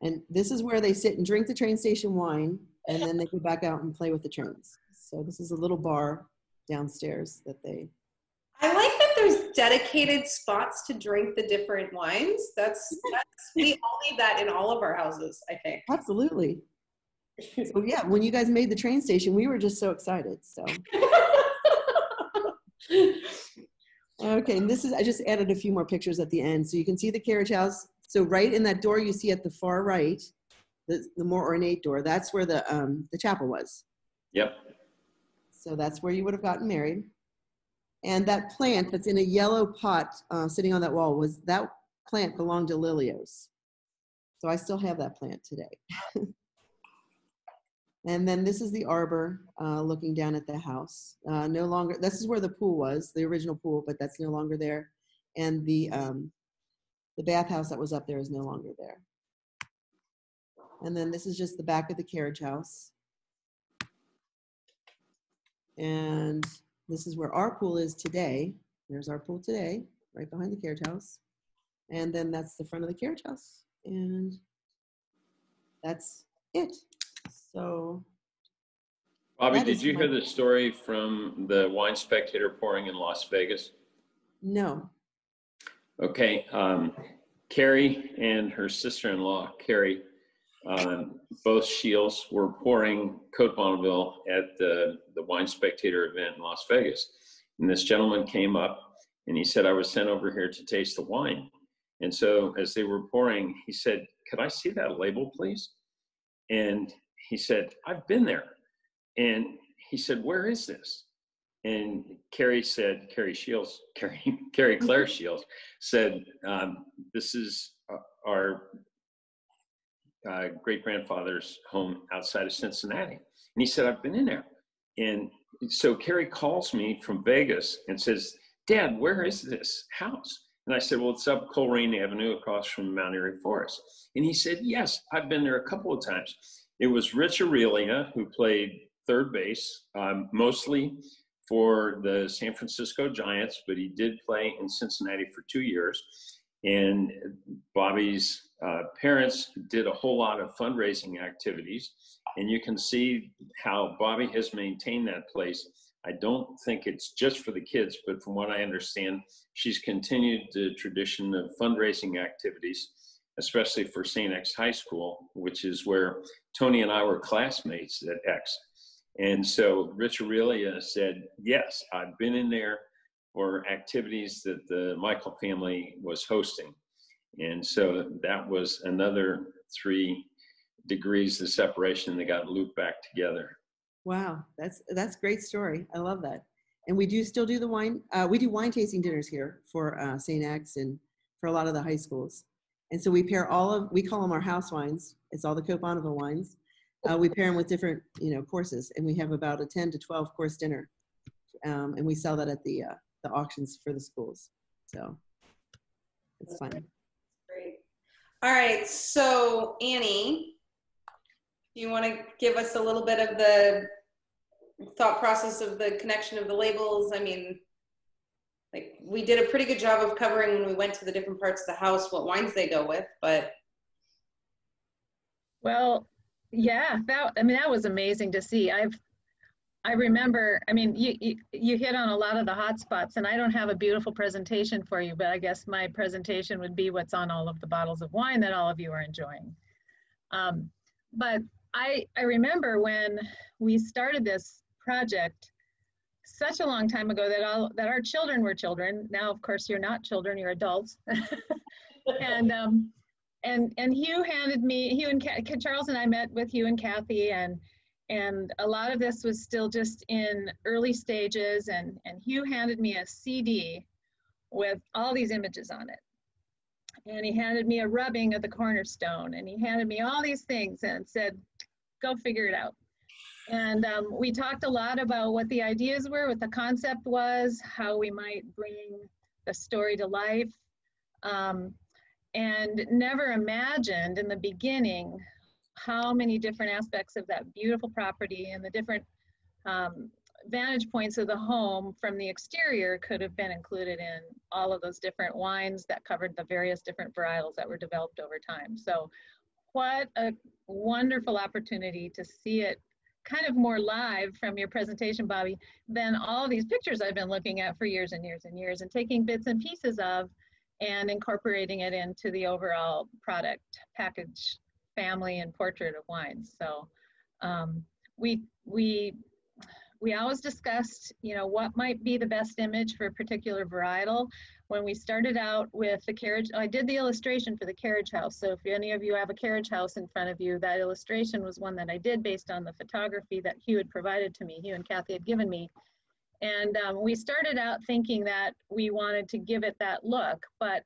And this is where they sit and drink the train station wine, and then they go back out and play with the trains. So this is a little bar downstairs that they, I like that there's dedicated spots to drink the different wines. That's, that's we all need that in all of our houses, I think. absolutely. So yeah, when you guys made the train station, we were just so excited, so. Okay, and this is, I just added a few more pictures at the end. So you can see the carriage house. So right in that door you see at the far right, the, the more ornate door, that's where the, um, the chapel was. Yep. So that's where you would have gotten married. And that plant that's in a yellow pot uh, sitting on that wall was, that plant belonged to Lilios. So I still have that plant today. And then this is the arbor uh, looking down at the house. Uh, no longer, this is where the pool was, the original pool, but that's no longer there. And the, um, the bathhouse that was up there is no longer there. And then this is just the back of the carriage house. And this is where our pool is today. There's our pool today, right behind the carriage house. And then that's the front of the carriage house. And that's it. So, Bobbi, did you hear the story from the wine spectator pouring in Las Vegas? no. Okay, um, Carrie and her sister-in-law, Carrie, um, both Shields were pouring Cote Bonneville at the, the Wine Spectator event in Las Vegas. And this gentleman came up and he said, I was sent over here to taste the wine. And so as they were pouring, he said, could I see that label, please? And he said, I've been there. And he said, where is this? And Carrie said, Carrie Shields, Carrie, Carrie Claire Shields said, um, this is uh, our uh, great grandfather's home outside of Cincinnati. And he said, I've been in there. And so Carrie calls me from Vegas and says, Dad, where is this house? And I said, Well, it's up Coleraine Avenue across from Mount Airy Forest. And he said, Yes, I've been there a couple of times. It was Rich Aurilia who played third base, um, mostly for the San Francisco Giants, but he did play in Cincinnati for two years. And Bobbi's uh, parents did a whole lot of fundraising activities. And you can see how Bobby has maintained that place. I don't think it's just for the kids, but from what I understand, she's continued the tradition of fundraising activities, especially for St. X High School, which is where Tony and I were classmates at X. And so Rich Aurilia said, Yes, I've been in there for activities that the Michael family was hosting. And so that was another three degrees of separation. that got looped back together. Wow, that's that's great story. I love that. And we do still do the wine. Uh, we do wine tasting dinners here for uh, St. X and for a lot of the high schools. And so we pair all of we call them our house wines. It's all the Cote Bonneville wines. Uh, we pair them with different you know courses, and we have about a ten to twelve course dinner, um, and we sell that at the uh, the auctions for the schools. So it's fun. Great. All right, so Annie, you want to give us a little bit of the thought process of the connection of the labels? I mean, like we did a pretty good job of covering when we went to the different parts of the house what wines they go with, but Well, yeah, that I mean that was amazing to see. I've I remember, I mean, you, you you hit on a lot of the hot spots and I don't have a beautiful presentation for you, but I guess my presentation would be what's on all of the bottles of wine that all of you are enjoying. Um, but I I remember when we started this project such a long time ago that all that our children were children. Now, of course, you're not children; you're adults. and um, and and Hugh handed me Hugh and Ca- Charles and I met with Hugh and Kathy, and and a lot of this was still just in early stages. And and Hugh handed me a CD with all these images on it, and he handed me a rubbing of the cornerstone, and he handed me all these things and said, "Go figure it out." And um, we talked a lot about what the ideas were, what the concept was, how we might bring the story to life. Um, and never imagined in the beginning how many different aspects of that beautiful property and the different um, vantage points of the home from the exterior could have been included in all of those different wines that covered the various different varietals that were developed over time. So what a wonderful opportunity to see it kind of more live from your presentation, Bobbi, than all these pictures I've been looking at for years and years and years and taking bits and pieces of and incorporating it into the overall product package family and portrait of wines. So um, we we we always discussed, you know, what might be the best image for a particular varietal. When we started out with the carriage, I did the illustration for the carriage house. So if any of you have a carriage house in front of you, that illustration was one that I did based on the photography that Hugh had provided to me, Hugh and Kathy had given me. And um, we started out thinking that we wanted to give it that look, but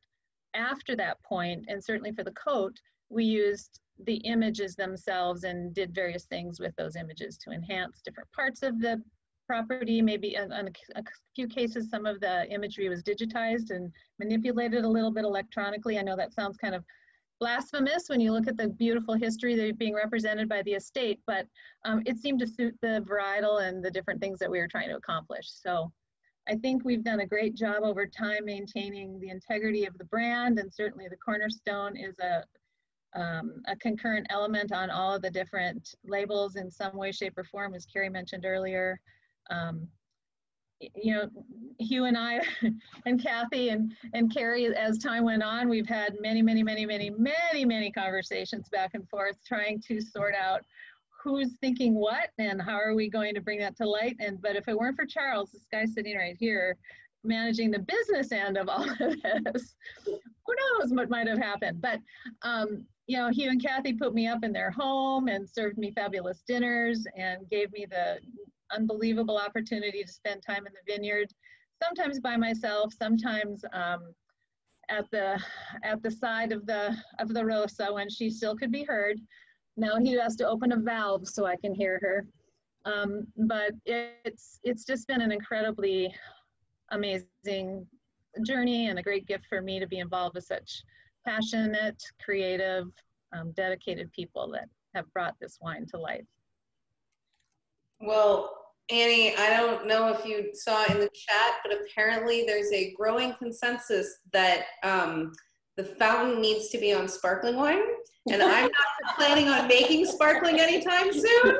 after that point, and certainly for the coat, we used the images themselves and did various things with those images to enhance different parts of the property. Maybe in, in a, few cases, some of the imagery was digitized and manipulated a little bit electronically. I know that sounds kind of blasphemous when you look at the beautiful history that being represented by the estate, but um, it seemed to suit the varietal and the different things that we were trying to accomplish. So I think we've done a great job over time maintaining the integrity of the brand, and certainly the cornerstone is a um, a concurrent element on all of the different labels in some way, shape, or form, as Carrie mentioned earlier. Um, you know, Hugh and I and Kathy and, and Carrie, as time went on, we've had many, many, many, many, many, many conversations back and forth trying to sort out who's thinking what and how are we going to bring that to light. And but if it weren't for Charles, this guy sitting right here, managing the business end of all of this, who knows what might have happened. But um, you know, Hugh and Kathy put me up in their home and served me fabulous dinners and gave me the unbelievable opportunity to spend time in the vineyard, sometimes by myself, sometimes um, at the at the side of the of the Rosa when she still could be heard. Now he has to open a valve so I can hear her. Um, but it's it's just been an incredibly amazing journey and a great gift for me to be involved with such passionate, creative, um, dedicated people that have brought this wine to life. Well, Annie, I don't know if you saw in the chat, but apparently there's a growing consensus that um, the fountain needs to be on sparkling wine. And I'm not planning on making sparkling anytime soon.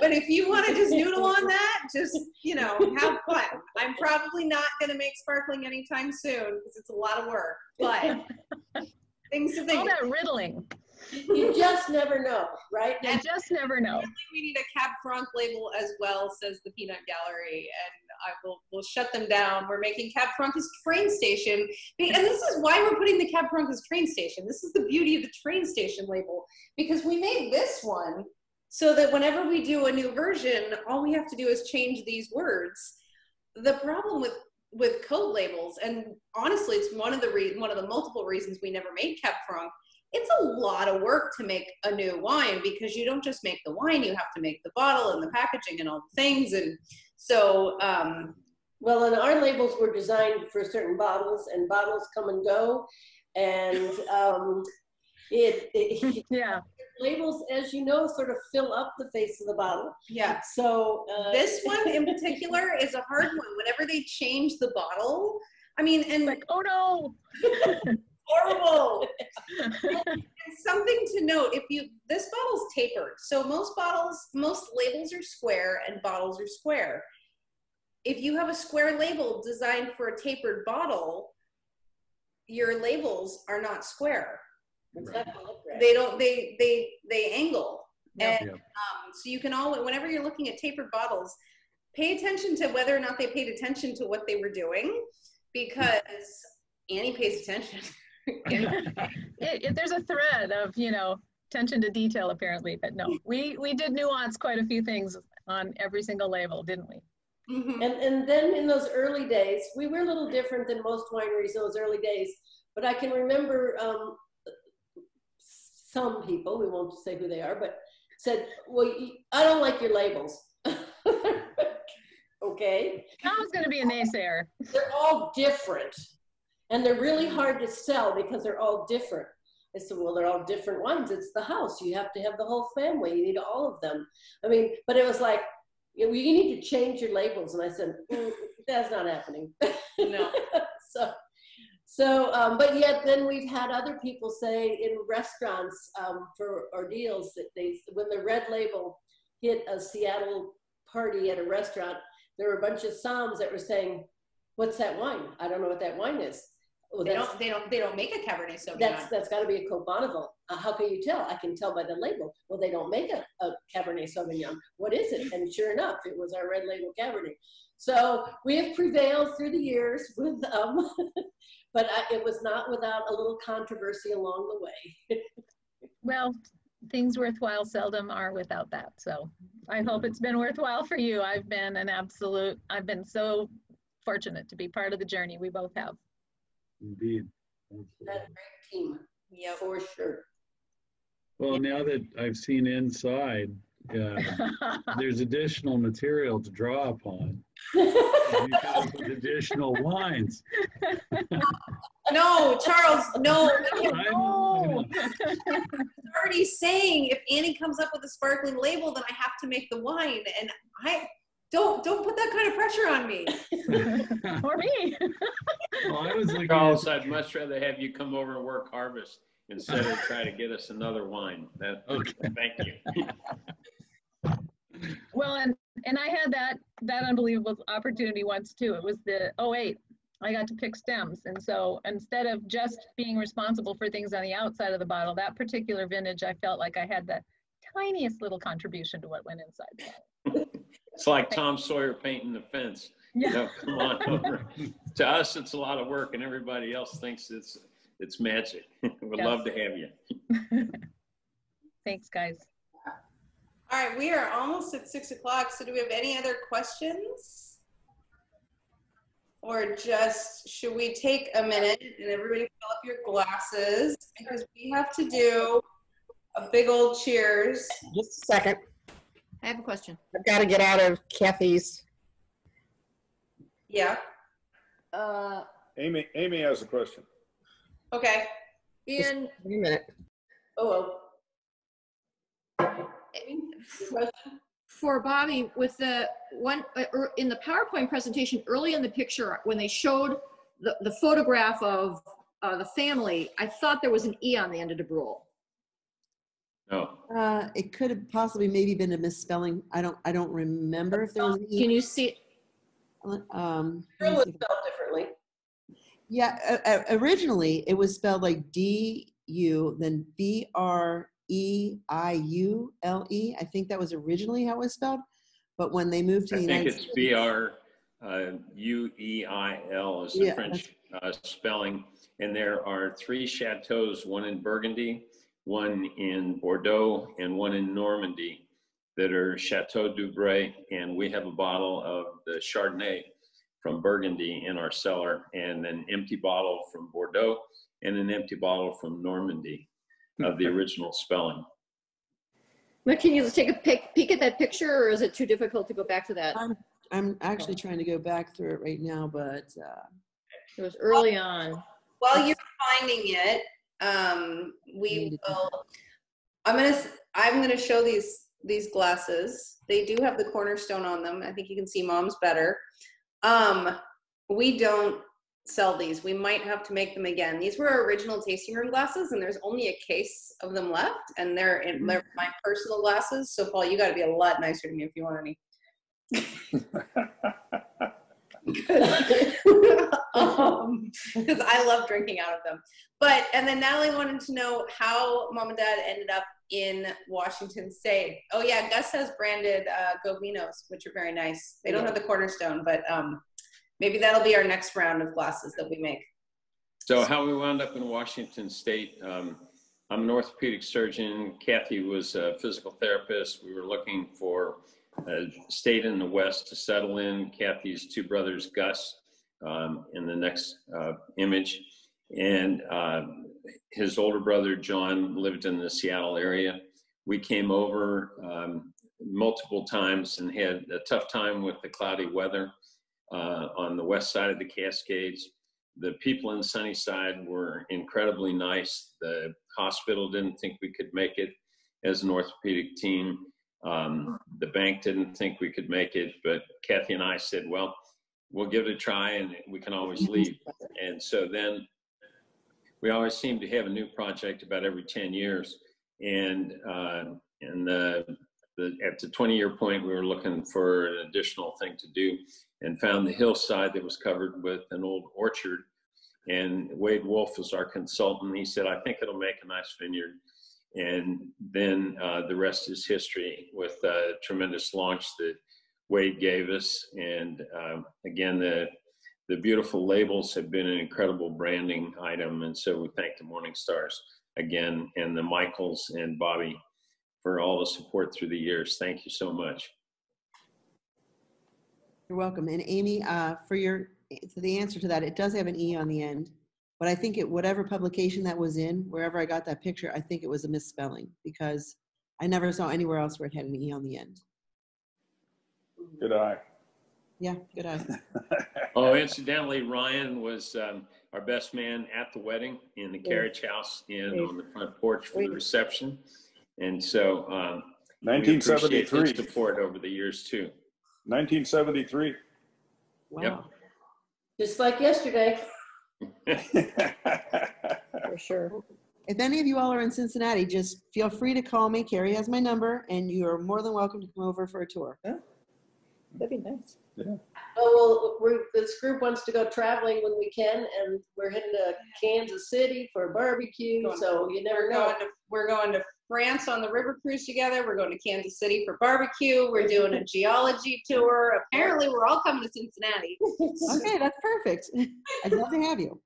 But if you want to just noodle on that, just, you know, have fun. I'm probably not going to make sparkling anytime soon because it's a lot of work. But things to think. All that riddling. You just never know, right? You just never know. we need a Cab Franc label as well, says the Peanut Gallery, and uh, I will will shut them down. We're making Cab Franc as train station, and this is why we're putting the Cab Franc as train station. This is the beauty of the train station label because we made this one so that whenever we do a new version, all we have to do is change these words. The problem with with code labels, and honestly, it's one of the re- one of the multiple reasons we never made Cab Franc it's a lot of work to make a new wine because you don't just make the wine you have to make the bottle and the packaging and all the things and so um Well, and our labels were designed for certain bottles, and bottles come and go, and um, it, it Yeah. labels, as you know, sort of fill up the face of the bottle. yeah So uh, this one in particular is a hard one whenever they change the bottle i mean and Like, oh no. horrible. And something to note if you this bottle's tapered. So most bottles most labels are square and bottles are square. If you have a square label designed for a tapered bottle your labels are not square. It's not gonna look right. they don't they they they angle. Yep. and um, so you can always whenever you're looking at tapered bottles pay attention to whether or not they paid attention to what they were doing because annie pays attention It, it, there's a thread of, you know, attention to detail apparently, but no, we, we did nuance quite a few things on every single label, didn't we? Mhm. And and then in those early days, we were a little different than most wineries in those early days. But I can remember um, some people, we won't say who they are, but said, "Well, I don't like your labels." okay, Tom's gonna be a naysayer. they're all different, and they're really hard to sell because they're all different. I said, "Well, they're all different ones. It's the house. You have to have the whole family. You need all of them." I mean, but it was like. You know, you need to change your labels, and I said, "Mm, "That's not happening." no so so um, but yet then we've had other people say in restaurants um, for ordeals that they when the red label hit a seattle party at a restaurant there were a bunch of somms that were saying what's that wine i don't know what that wine is well, they don't they don't they don't make a cabernet sauvignon that's that's got to be a Cote Bonneville. Uh, how can you tell? I can tell by the label. Well, they don't make a, a Cabernet Sauvignon. What is it? And sure enough, it was our red label Cabernet. So we have prevailed through the years with um, but I, it was not without a little controversy along the way. Well, things worthwhile seldom are without that. So I hope it's been worthwhile for you. I've been an absolute, I've been so fortunate to be part of the journey we both have. Indeed. That great team, yep for sure. Well, now that I've seen inside, uh, there's additional material to draw upon. You come up with additional wines. no charles no I know, I know. already saying if Annie comes up with a sparkling label, then I have to make the wine, and I don't don't put that kind of pressure on me. Or me. Well, I was like, Charles, at, I'd much rather have you come over and work harvest instead of try to get us another wine. That, Okay. thank you. Well, and, and I had that, that unbelievable opportunity once too. It was the 08. I got to pick stems. And so instead of just being responsible for things on the outside of the bottle, that particular vintage, I felt like I had the tiniest little contribution to what went inside the bottle. It's like Tom Sawyer painting the fence. You Yeah. know, come on over. To us, it's a lot of work and everybody else thinks it's, it's magic. We would Yes. love to have you. Thanks, guys. All right, we are almost at six o'clock. So, do we have any other questions? Or just should we take a minute and everybody fill up your glasses because we have to do a big old cheers. Just a second. I have a question. I've got to get out of Kathy's. Yeah. Uh, Amy, Amy has a question. Okay. in, Wait a minute. Oh, well. for Bobbi, with the one, uh, er, in the PowerPoint presentation, early in the picture, when they showed the, the photograph of uh, the family, I thought there was an E on the end of DuBrul. No. Uh, it could have possibly maybe been a misspelling. I don't, I don't remember if there was. an E. Can you see? Um, Drill let was spelled differently. yeah, uh, uh, originally it was spelled like D U, then B R E I U L E. I think that was originally how it was spelled. But when they moved to I the think United it's States, B R uh, U E I L is the Yeah, French uh, spelling. And there are three chateaus, one in Burgundy, one in Bordeaux, and one in Normandy that are Chateau Dubray. And we have a bottle of the Chardonnay from Burgundy in our cellar, and an empty bottle from Bordeaux, and an empty bottle from Normandy of the original spelling. But can you take a pic, peek at that picture or is it too difficult to go back to that? I'm, I'm actually trying to go back through it right now, but uh, It was early on. While you're finding it, um, we will, I'm gonna, s- I'm gonna show these, these glasses. They do have the cornerstone on them. I think you can see mom's better. Um, we don't sell these. We might have to make them again. These were our original tasting room glasses and there's only a case of them left and they're in, they're my personal glasses. So Paul, you gotta be a lot nicer to me if you want any. um, because I love drinking out of them. But and then Natalie wanted to know how mom and dad ended up in Washington State. Oh yeah, Gus has branded uh, Govinos, which are very nice. They don't have the cornerstone, but um, maybe that'll be our next round of glasses that we make. So how we wound up in Washington State, um, I'm an orthopedic surgeon. Kathy was a physical therapist. We were looking for a state in the West to settle in. Kathy's two brothers, Gus, um, in the next uh, image, and uh, his older brother, John, lived in the Seattle area. We came over um, multiple times and had a tough time with the cloudy weather uh, on the west side of the Cascades the people in Sunnyside were incredibly nice. The hospital didn't think we could make it as an orthopedic team. Um, the bank didn't think we could make it, but Kathy and I said, well, we'll give it a try and we can always leave. And so then we always seem to have a new project about every 10 years. And, uh, and the, the, at the 20 year point, we were looking for an additional thing to do and found the hillside that was covered with an old orchard. And Wade Wolfe was our consultant. He said, I think it'll make a nice vineyard. And then uh, the rest is history with a tremendous launch that Wade gave us. And um, again, the, the beautiful labels have been an incredible branding item. And so we thank the Morning Stars again and the Michaels and Bobbi for all the support through the years. Thank you so much. you're welcome. And Amy, uh, for your, the answer to that, it does have an E on the end. But I think it, whatever publication that was in, wherever I got that picture, I think it was a misspelling because I never saw anywhere else where it had an E on the end. Good eye. Yeah, good eye. Oh, incidentally, Ryan was um, our best man at the wedding in the carriage house and on the front porch for the reception. And so um, we appreciate his 1973. support over the years too. 1973. Wow. Just like yesterday. For sure. If any of you all are in Cincinnati, just feel free to call me. Carrie has my number, and you are more than welcome to come over for a tour. That'd be nice. Oh, well, we're, this group wants to go traveling when we can, and we're heading to Kansas City for a barbecue, so you never We're know. going to we're going to France on the river cruise together. We're going to Kansas City for barbecue. We're doing a geology tour. Apparently, we're all coming to Cincinnati. Okay, that's perfect. I'd love to have you.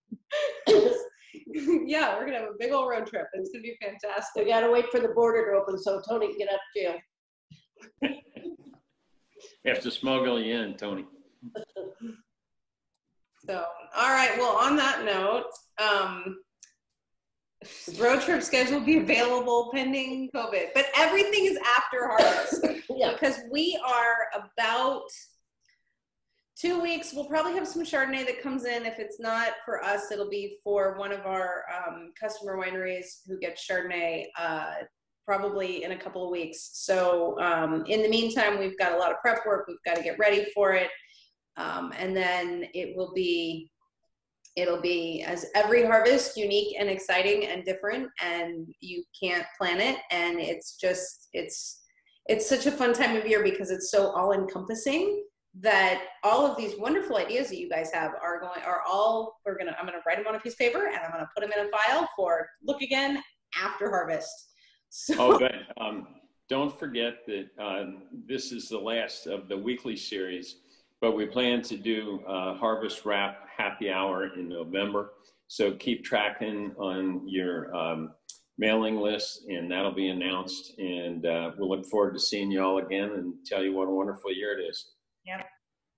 yeah, we're gonna have a big old road trip. It's gonna be fantastic. We gotta wait for the border to open so Tony can get out of jail. Have to smuggle you in, Tony. So, all right. Well, on that note, um, road trip schedule will be available pending COVID, but everything is after harvest. Yeah. because we are about two weeks. We'll probably have some Chardonnay that comes in. If it's not for us, it'll be for one of our um, customer wineries who gets Chardonnay uh, probably in a couple of weeks. So um, in the meantime, we've got a lot of prep work. We've got to get ready for it, um, and then it will be. It'll be as every harvest unique and exciting and different, and you can't plan it. And it's just it's it's such a fun time of year because it's so all encompassing that all of these wonderful ideas that you guys have are going are all we're gonna I'm gonna write them on a piece of paper and I'm gonna put them in a file for look again after harvest. So Oh, but um, don't forget that um, this is the last of the weekly series, but we plan to do uh, Harvest Wrap Happy Hour in November. So keep tracking on your um, mailing list, and that'll be announced. And uh, we'll look forward to seeing you all again and tell you what a wonderful year it is. Yeah.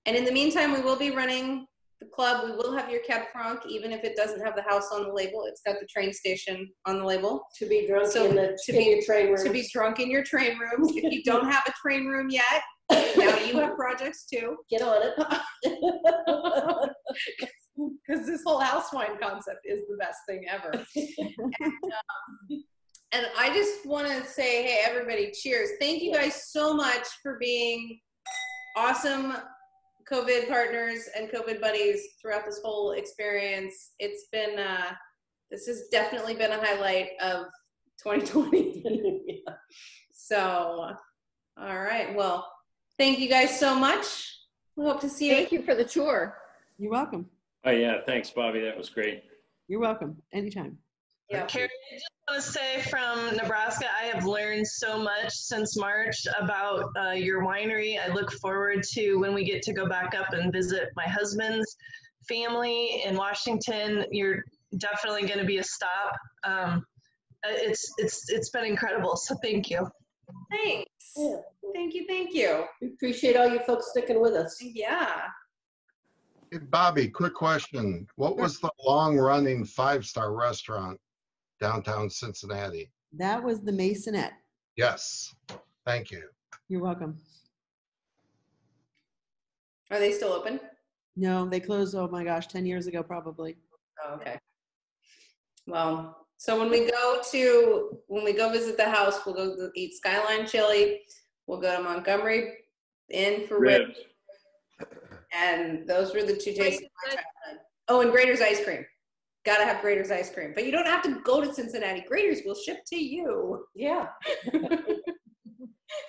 And in the meantime, we will be running the club. We will have your Cab Franc, even if it doesn't have the house on the label. It's got the train station on the label. To be drunk So, in the, to in be- your train rooms. To be drunk in your train rooms. If you don't have a train room yet, now you have projects too. Get on it. Because this whole house wine concept is the best thing ever. and, um, and I just want to say, hey, everybody, cheers. Thank you guys so much for being awesome COVID partners and COVID buddies throughout this whole experience. It's been, uh, this has definitely been a highlight of 2020. So, all right. Well, thank you guys so much. We hope to see you. Thank you for the tour. You're welcome. Oh, yeah. Thanks, Bobbi. That was great. You're welcome. Anytime. Yeah. Carrie, I just want to say from Nebraska, I have learned so much since March about uh, your winery. I look forward to when we get to go back up and visit my husband's family in Washington. You're definitely going to be a stop. Um, it's it's it's been incredible. So thank you. Thanks. Yeah. Thank you. Thank you. We appreciate all you folks sticking with us. Yeah. Hey, Bobbi, quick question. What was the long-running five-star restaurant downtown Cincinnati? That was the Maisonette. Yes, thank you. You're welcome. Are they still open? No, they closed, oh my gosh, 10 years ago, probably. Oh, okay. Well, so when we go to, when we go visit the house, we'll go eat Skyline Chili. We'll go to Montgomery Inn for ribs. And those were the two tastes of my childhood. Oh, and Graeter's ice cream. Gotta have Graeter's ice cream. But you don't have to go to Cincinnati. Graeter's will ship to you. Yeah.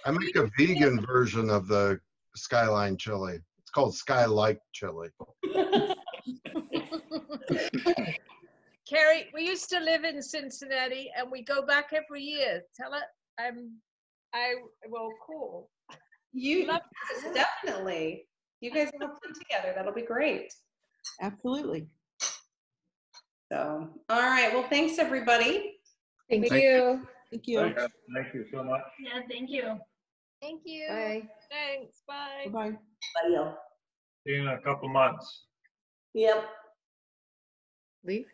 I make a vegan version of the Skyline chili. It's called Skylight chili. Carrie, we used to live in Cincinnati and we go back every year. Tell it I'm I will call. You Love definitely. You guys will have fun together. That'll be great. Absolutely. So, all right. Well, thanks everybody. Thank Thank you. Thank you. Thank thank you so much. Yeah, thank you. Thank you. Bye. Thanks. Bye. Bye-bye. See you in a couple months. Yep. Leave.